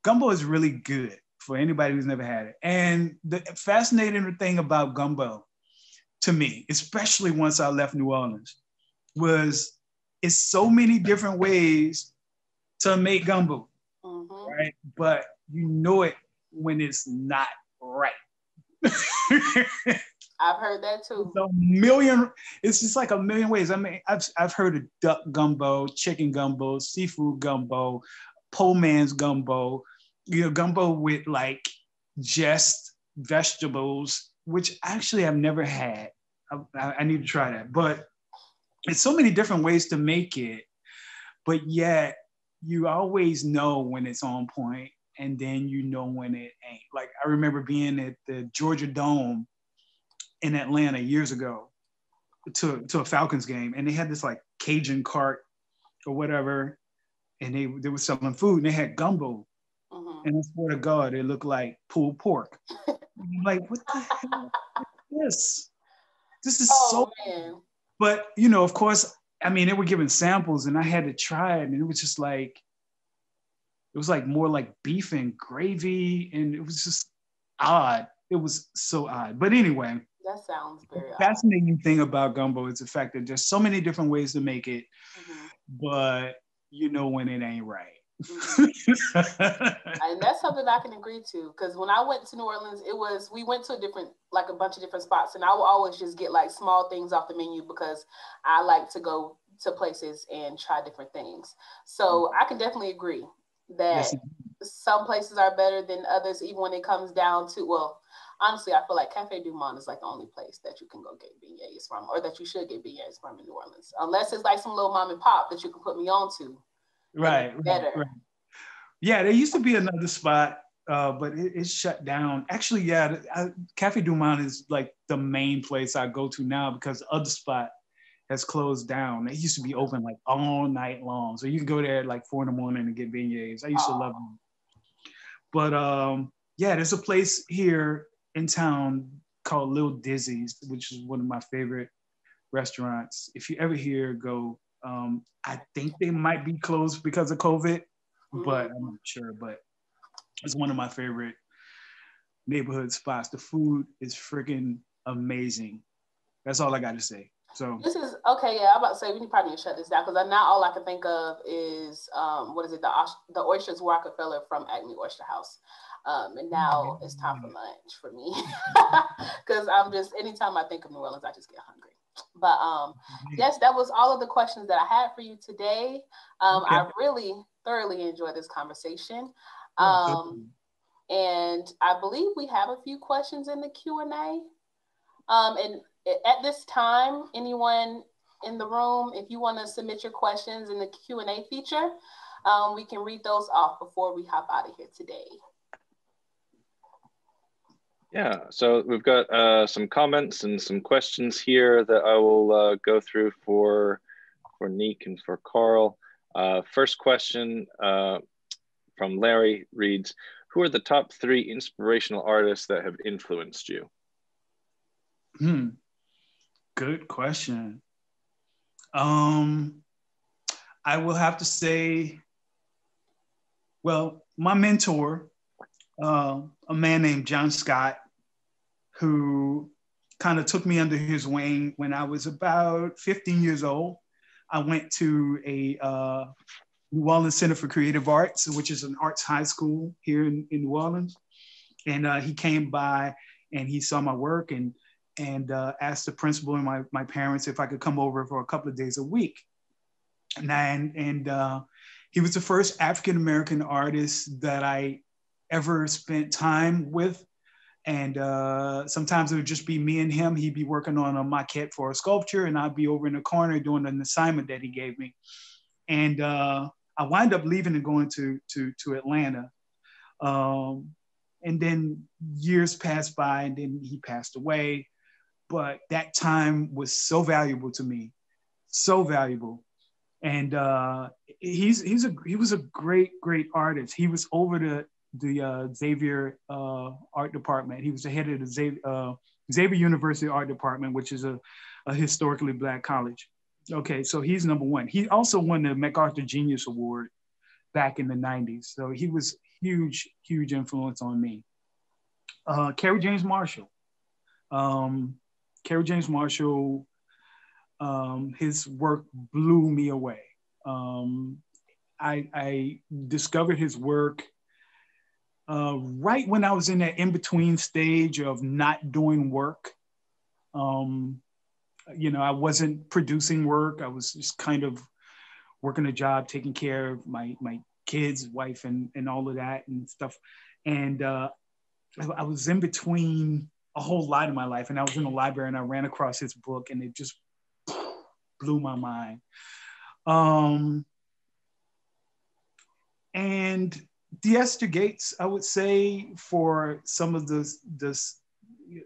S3: gumbo is really good for anybody who's never had it. And the fascinating thing about gumbo to me, especially once I left New Orleans, was it's so many different ways to make gumbo, mm-hmm. right? But you know it when it's not right.
S2: I've heard that too.
S3: a million. It's just like a million ways. I mean, I've I've heard of duck gumbo, chicken gumbo, seafood gumbo, po man's gumbo, you know, gumbo with like just vegetables, which actually I've never had. I, I, need to try that. But it's so many different ways to make it, but yet you always know when it's on point and then you know when it ain't. Like I remember being at the Georgia Dome in Atlanta years ago to, to a Falcons game, and they had this like Cajun cart or whatever, and they they were selling food and they had gumbo Mm-hmm. And I swear to God, it looked like pulled pork. I'm like, what the hell is this? This is oh, so. Man. But you know, of course, I mean, they were giving samples, and I had to try it, and it was just like, it was like more like beef and gravy, and it was just odd. It was so odd. But anyway,
S2: that sounds very
S3: fascinating odd. thing about gumbo is the fact that there's so many different ways to make it, mm-hmm. but you know when it ain't right.
S2: Mm-hmm. and that's something I can agree to because when I went to New Orleans, it was we went to a different like a bunch of different spots, and I will always just get like small things off the menu because I like to go to places and try different things. So mm-hmm. I can definitely agree that yes. some places are better than others, even when it comes down to well. Honestly, I feel like Cafe Du Monde is like the only place that you can go get beignets from, or that you should get beignets from in New Orleans, unless it's like some little mom and pop that you can put me on to
S3: right, better. Right, Yeah, there used to be another spot, uh, but it, it's shut down. Actually, yeah, I, Cafe Du Monde is like the main place I go to now because the other spot has closed down. It used to be open like all night long, so you could go there at like four in the morning and get beignets. I used to love them. But um, yeah, there's a place here in town called Little Dizzy's, which is one of my favorite restaurants. If you ever hear, go um, I think they might be closed because of COVID, but I'm not sure. But it's one of my favorite neighborhood spots. The food is freaking amazing. That's all I got to say. So
S2: this is okay. Yeah, I'm about to say we need probably need to shut this down because now all I can think of is um, what is it? The the oysters Rockefeller from Acme Oyster House. Um, and now it's time for lunch for me because I'm just anytime I think of New Orleans, I just get hungry. But um, yes, that was all of the questions that I had for you today. Um, okay. I really thoroughly enjoyed this conversation. Um, and I believe we have a few questions in the Q&A. Um, and at this time, anyone in the room, if you want to submit your questions in the Q&A feature, um, we can read those off before we hop out of here today.
S1: Yeah, so we've got uh, some comments and some questions here that I will uh, go through for, for Nique and for Carl. Uh, first question uh, from Larry reads, who are the top three inspirational artists that have influenced you?
S3: Hmm, good question. Um, I will have to say, well, my mentor uh, a man named John Scott, who kind of took me under his wing when I was about 15 years old. I went to a uh, New Orleans Center for Creative Arts, which is an arts high school here in, in New Orleans. And uh, he came by and he saw my work and and uh, asked the principal and my, my parents if I could come over for a couple of days a week. And and, and uh, he was the first African American artist that I ever spent time with. And uh, sometimes it would just be me and him. He'd be working on a maquette for a sculpture, and I'd be over in the corner doing an assignment that he gave me. And uh, I wind up leaving and going to, to, to Atlanta. Um, and then years passed by and then he passed away. But that time was so valuable to me, so valuable. And uh, he's he's a he was a great great artist. He was over the the uh, Xavier uh, art department. He was the head of the Xavier, uh, Xavier University art department, which is a, a historically black college. Okay, so he's number one. He also won the MacArthur Genius Award back in the 90s. So he was huge, huge influence on me. Uh, Kerry James Marshall. Um, Kerry James Marshall, um, his work blew me away. Um, I, I, discovered his work uh, right when I was in that in between stage of not doing work. Um, you know, I wasn't producing work. I was just kind of working a job, taking care of my my kids, wife, and and all of that and stuff. And uh, I was in between a whole lot in my life, and I was in the library and I ran across his book, and it just blew my mind. Um, and Theaster Gates, I would say, for some of the, the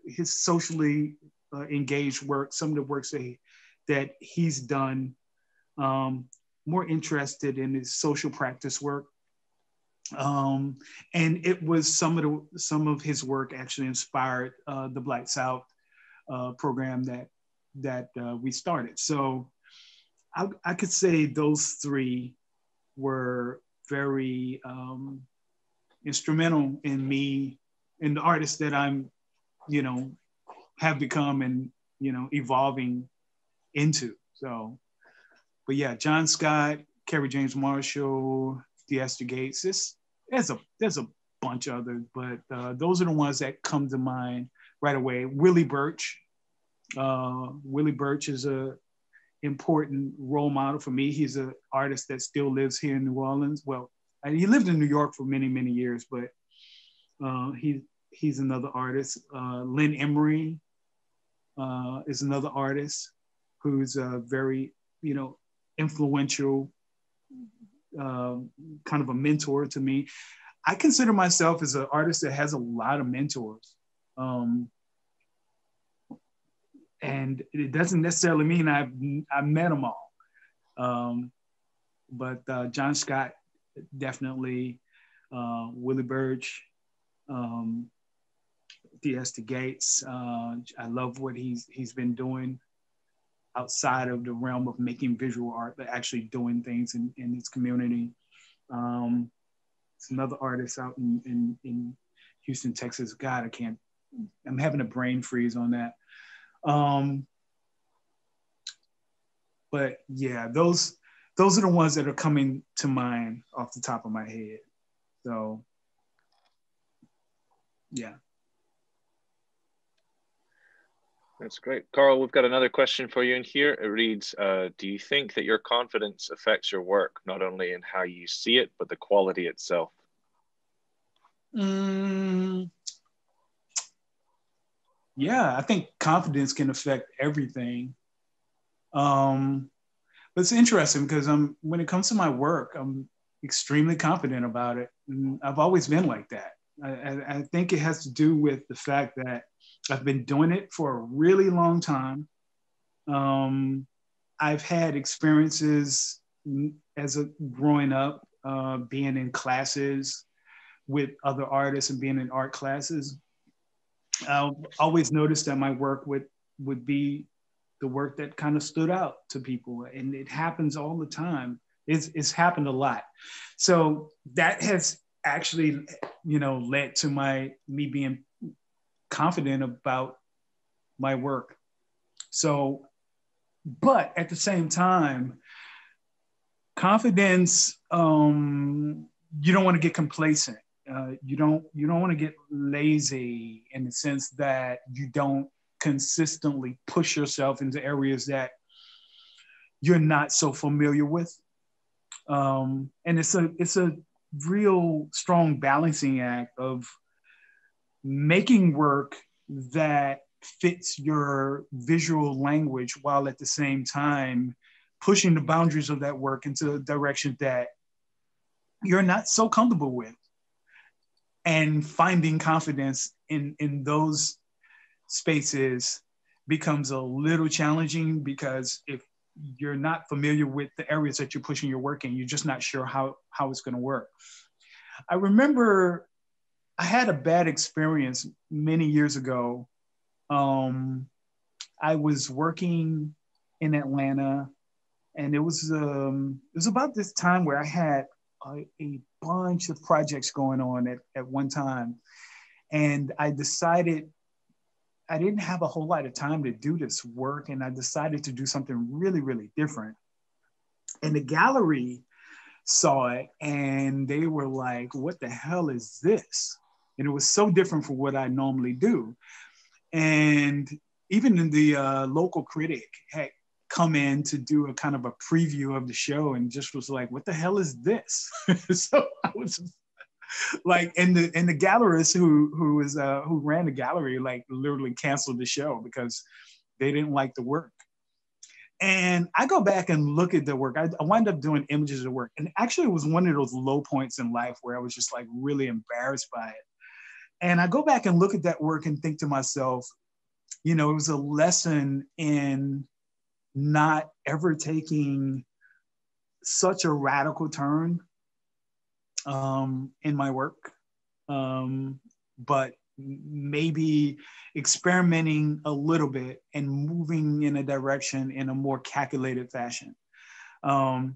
S3: his socially uh, engaged work, some of the works that, he, that he's done, um, more interested in his social practice work. Um, and it was some of the some of his work actually inspired uh, the Blights Out uh, program that that uh, we started. So I, I, could say those three were very um, instrumental in me in the artist that I'm, you know, have become and you know evolving into. So, but yeah, John Scott, Kerry James Marshall, Theaster Gates. There's a there's a bunch of others, but uh, those are the ones that come to mind right away. Willie Birch. Uh, Willie Birch is a important role model for me. He's an artist that still lives here in New Orleans. Well, he lived in New York for many many years, but uh, he he's another artist. Uh, Lin Emery uh, is another artist who's a very you know influential um, kind of a mentor to me. I consider myself as an artist that has a lot of mentors. Um, and it doesn't necessarily mean I've, I've met them all. Um, but uh, John Scott, definitely, uh, Willie Birch, um, Gates. Uh, I love what he's, he's been doing outside of the realm of making visual art, but actually doing things in, in his community. Um, it's another artist out in, in, in Houston, Texas. God, I can't, I'm having a brain freeze on that. Um, but yeah, those those are the ones that are coming to mind off the top of my head. So yeah.
S1: That's great. Carl, we've got another question for you in here. It reads, uh, do you think that your confidence affects your work, not only in how you see it, but the quality itself?
S3: Mm, yeah, I think confidence can affect everything. Um, but it's interesting because I'm, when it comes to my work, I'm extremely confident about it. And I've always been like that. I, I, I think it has to do with the fact that I've been doing it for a really long time. Um, I've had experiences as a growing up, uh, being in classes with other artists and being in art classes. I've always noticed that my work would would be the work that kind of stood out to people, and it happens all the time. It's, it's happened a lot, so that has actually, you know, led to my me being confident about my work. So, but at the same time, confidence, um, you don't want to get complacent. Uh, you don't you don't want to get lazy in the sense that you don't consistently push yourself into areas that you're not so familiar with. Um, and it's a it's a real strong balancing act of making work that fits your visual language while at the same time pushing the boundaries of that work into a direction that you're not so comfortable with. and finding confidence in in those spaces becomes a little challenging because if you're not familiar with the areas that you're pushing your work in, you're just not sure how how it's going to work. I remember I had a bad experience many years ago. Um, I was working in Atlanta, and it was um, it was about this time where I had a, a bunch of projects going on at, at one time, and I decided I didn't have a whole lot of time to do this work, and I decided to do something really, really different. And the gallery saw it, and they were like, "What the hell is this?" And it was so different from what I normally do. And even the uh, local critic had come in to do a kind of a preview of the show, and just was like, "What the hell is this?" so I was like and the and the gallerist who who was uh who ran the gallery like literally canceled the show because they didn't like the work and I go back and look at the work. I, I wind up doing images of work. And actually, it was one of those low points in life where I was just like really embarrassed by it. And I go back and look at that work and think to myself, you know, it was a lesson in not ever taking such a radical turn um, in my work, um, but maybe experimenting a little bit and moving in a direction in a more calculated fashion. Um,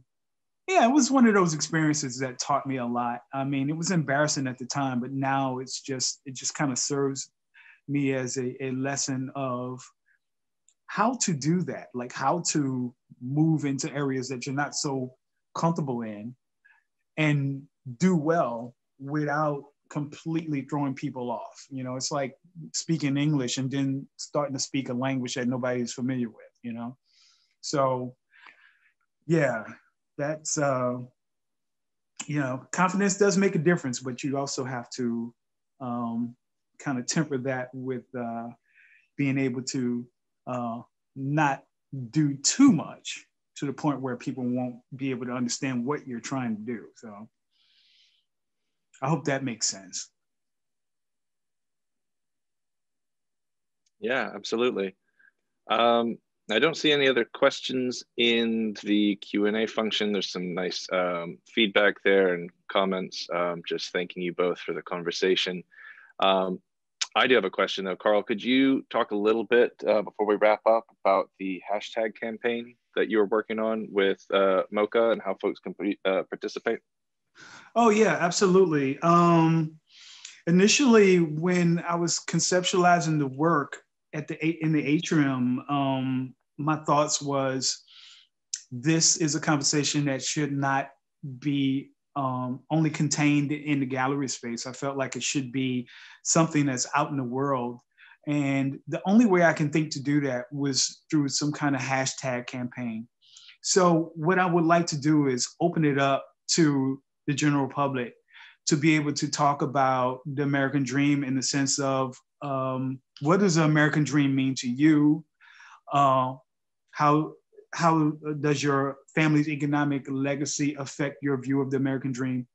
S3: yeah, it was one of those experiences that taught me a lot. I mean, it was embarrassing at the time, but now it's just it just kind of serves me as a, a lesson of how to do that, like how to move into areas that you're not so comfortable in and do well without completely throwing people off. You know, it's like speaking English and then starting to speak a language that nobody's familiar with, you know? So, yeah, that's, uh, you know, confidence does make a difference, but you also have to um, kind of temper that with uh, being able to uh, not do too much to the point where people won't be able to understand what you're trying to do. So, I hope that makes sense.
S1: Yeah, absolutely. Um, I don't see any other questions in the Q&A function. There's some nice um, feedback there and comments. Um, just thanking you both for the conversation. Um, I do have a question though. Carl, could you talk a little bit uh, before we wrap up about the hashtag campaign that you were working on with uh, MoCA and how folks can uh, participate?
S3: Oh yeah, absolutely. Um, initially, when I was conceptualizing the work at the in the atrium, um, my thoughts was this is a conversation that should not be um, only contained in the gallery space. I felt like it should be something that's out in the world. And the only way I can think to do that was through some kind of hashtag campaign. So, what I would like to do is open it up to the general public to be able to talk about the American dream in the sense of um, what does the American dream mean to you? Uh, how how does your family's economic legacy affect your view of the American dream?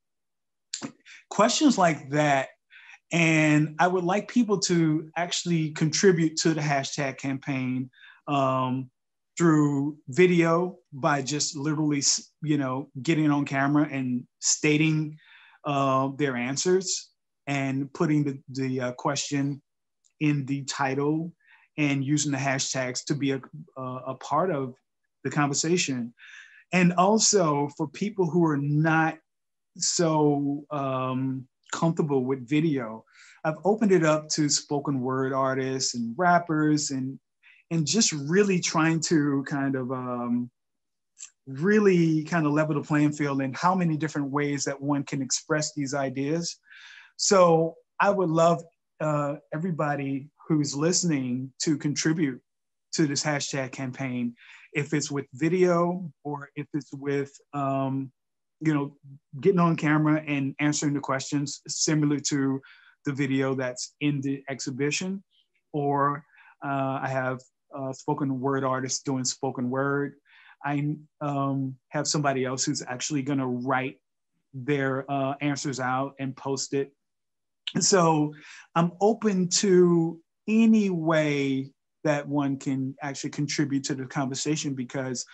S3: Questions like that. And I would like people to actually contribute to the hashtag campaign um, through video by just literally, you know, getting on camera and stating uh, their answers and putting the, the uh, question in the title and using the hashtags to be a, a part of the conversation. And also for people who are not so um, comfortable with video, I've opened it up to spoken word artists and rappers and and just really trying to kind of um, really kind of level the playing field in how many different ways that one can express these ideas. So I would love uh, everybody who's listening to contribute to this hashtag campaign, if it's with video or if it's with, um, you know, getting on camera and answering the questions similar to the video that's in the exhibition, or uh, I have spoken word artist doing spoken word. I um, have somebody else who's actually going to write their uh, answers out and post it So I'm open to any way that one can actually contribute to the conversation because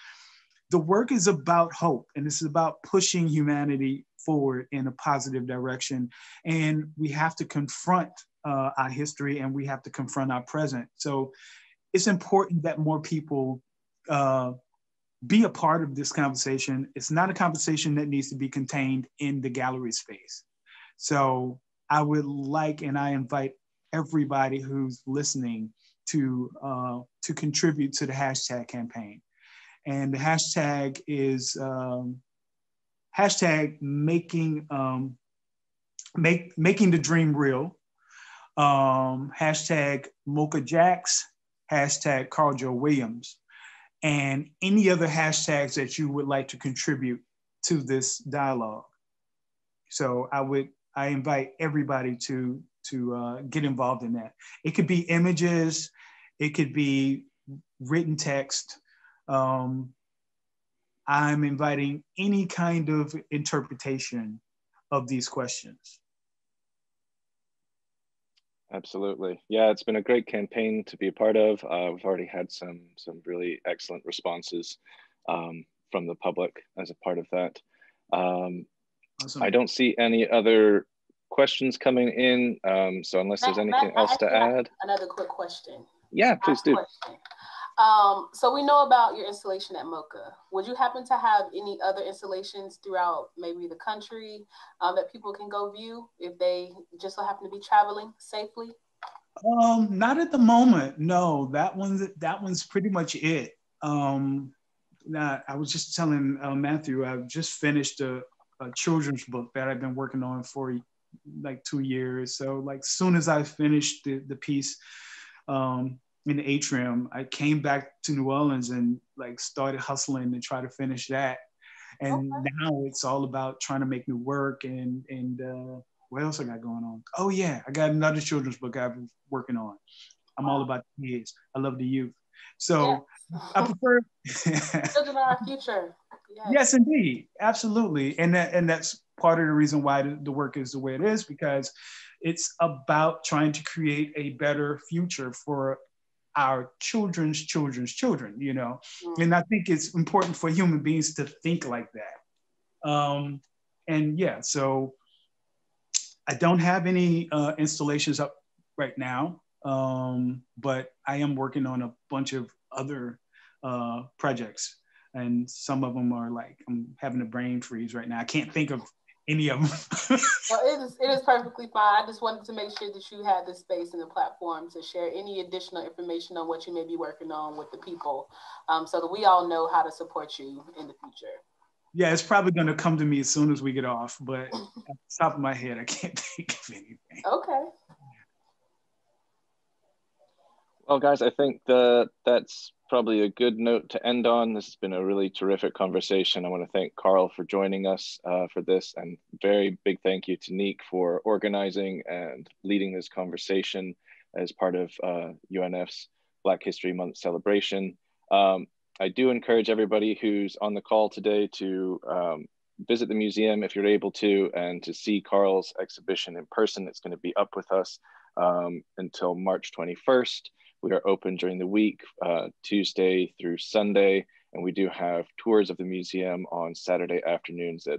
S3: the work is about hope and this is about pushing humanity forward in a positive direction. And we have to confront uh, our history and we have to confront our present. So it's important that more people uh, be a part of this conversation. It's not a conversation that needs to be contained in the gallery space. So I would like and I invite everybody who's listening to uh, to contribute to the hashtag campaign. And the hashtag is um, hashtag making um, make making the dream real. Um, hashtag MoCA Jax, hashtag Carl Joe Williams, and any other hashtags that you would like to contribute to this dialogue. So I would I invite everybody to to uh, get involved in that. It could be images, it could be written text. Um, I'm inviting any kind of interpretation of these questions.
S1: Absolutely. Yeah, it's been a great campaign to be a part of. Uh, we've already had some some really excellent responses um, from the public as a part of that. Um, awesome. I don't see any other questions coming in. Um, so unless there's anything Matt, else to add.
S2: Another quick question.
S1: Yeah, please do.
S2: Um, so we know about your installation at MoCA. Would you happen to have any other installations throughout maybe the country um, that people can go view if they just so happen to be traveling safely?
S3: Um, not at the moment. No, that one's that one's pretty much it. Um, now, I was just telling uh, Matthew, I've just finished a, a children's book that I've been working on for like two years. So like soon as I finished the, the piece um, in the atrium, I came back to New Orleans and like started hustling and try to finish that. And okay. now it's all about trying to make new work and and uh, what else I got going on? Oh yeah, I got another children's book I've been working on. I'm all about the kids. I love the youth. So. I prefer
S2: children are our future.
S3: Yes. yes, indeed, absolutely, and that and that's part of the reason why the work is the way it is because it's about trying to create a better future for our children's children's children you know? Mm-hmm. and i think it's important for human beings to think like that. Um, and yeah so i don't have any uh, installations up right now um, but i am working on a bunch of other uh, projects and some of them are like i'm having a brain freeze right now i can't think of any of them.
S2: well, it is it is perfectly fine. I just wanted to make sure that you had the space and the platform to share any additional information on what you may be working on with the people, um, so that we all know how to support you in the future.
S3: Yeah, it's probably going to come to me as soon as we get off, but at the top of my head, I can't think of anything.
S2: Okay.
S1: Well, guys, I think that that's probably a good note to end on. This has been a really terrific conversation. I want to thank Carl for joining us uh, for this, and very big thank you to Nique for organizing and leading this conversation as part of uh, UNF's Black History Month celebration. Um, I do encourage everybody who's on the call today to um, visit the museum if you're able to, and to see Carl's exhibition in person. It's going to be up with us um, until March 21st. We are open during the week, uh, Tuesday through Sunday, and we do have tours of the museum on Saturday afternoons at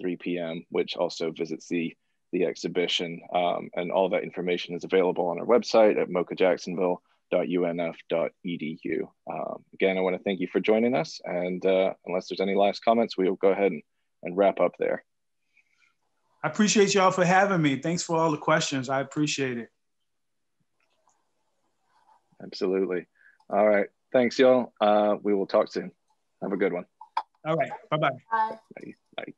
S1: 3 p.m., which also visits the, the exhibition. Um, and all that information is available on our website at mocajacksonville.unf.edu. Um, again, I want to thank you for joining us. And uh, unless there's any last comments, we will go ahead and, and wrap up there.
S3: I appreciate y'all for having me. Thanks for all the questions. I appreciate it.
S1: Absolutely. All right. Thanks, y'all. Uh, we will talk soon. Have a good one.
S3: All right. Bye-bye.
S2: Bye.
S1: Bye. Bye.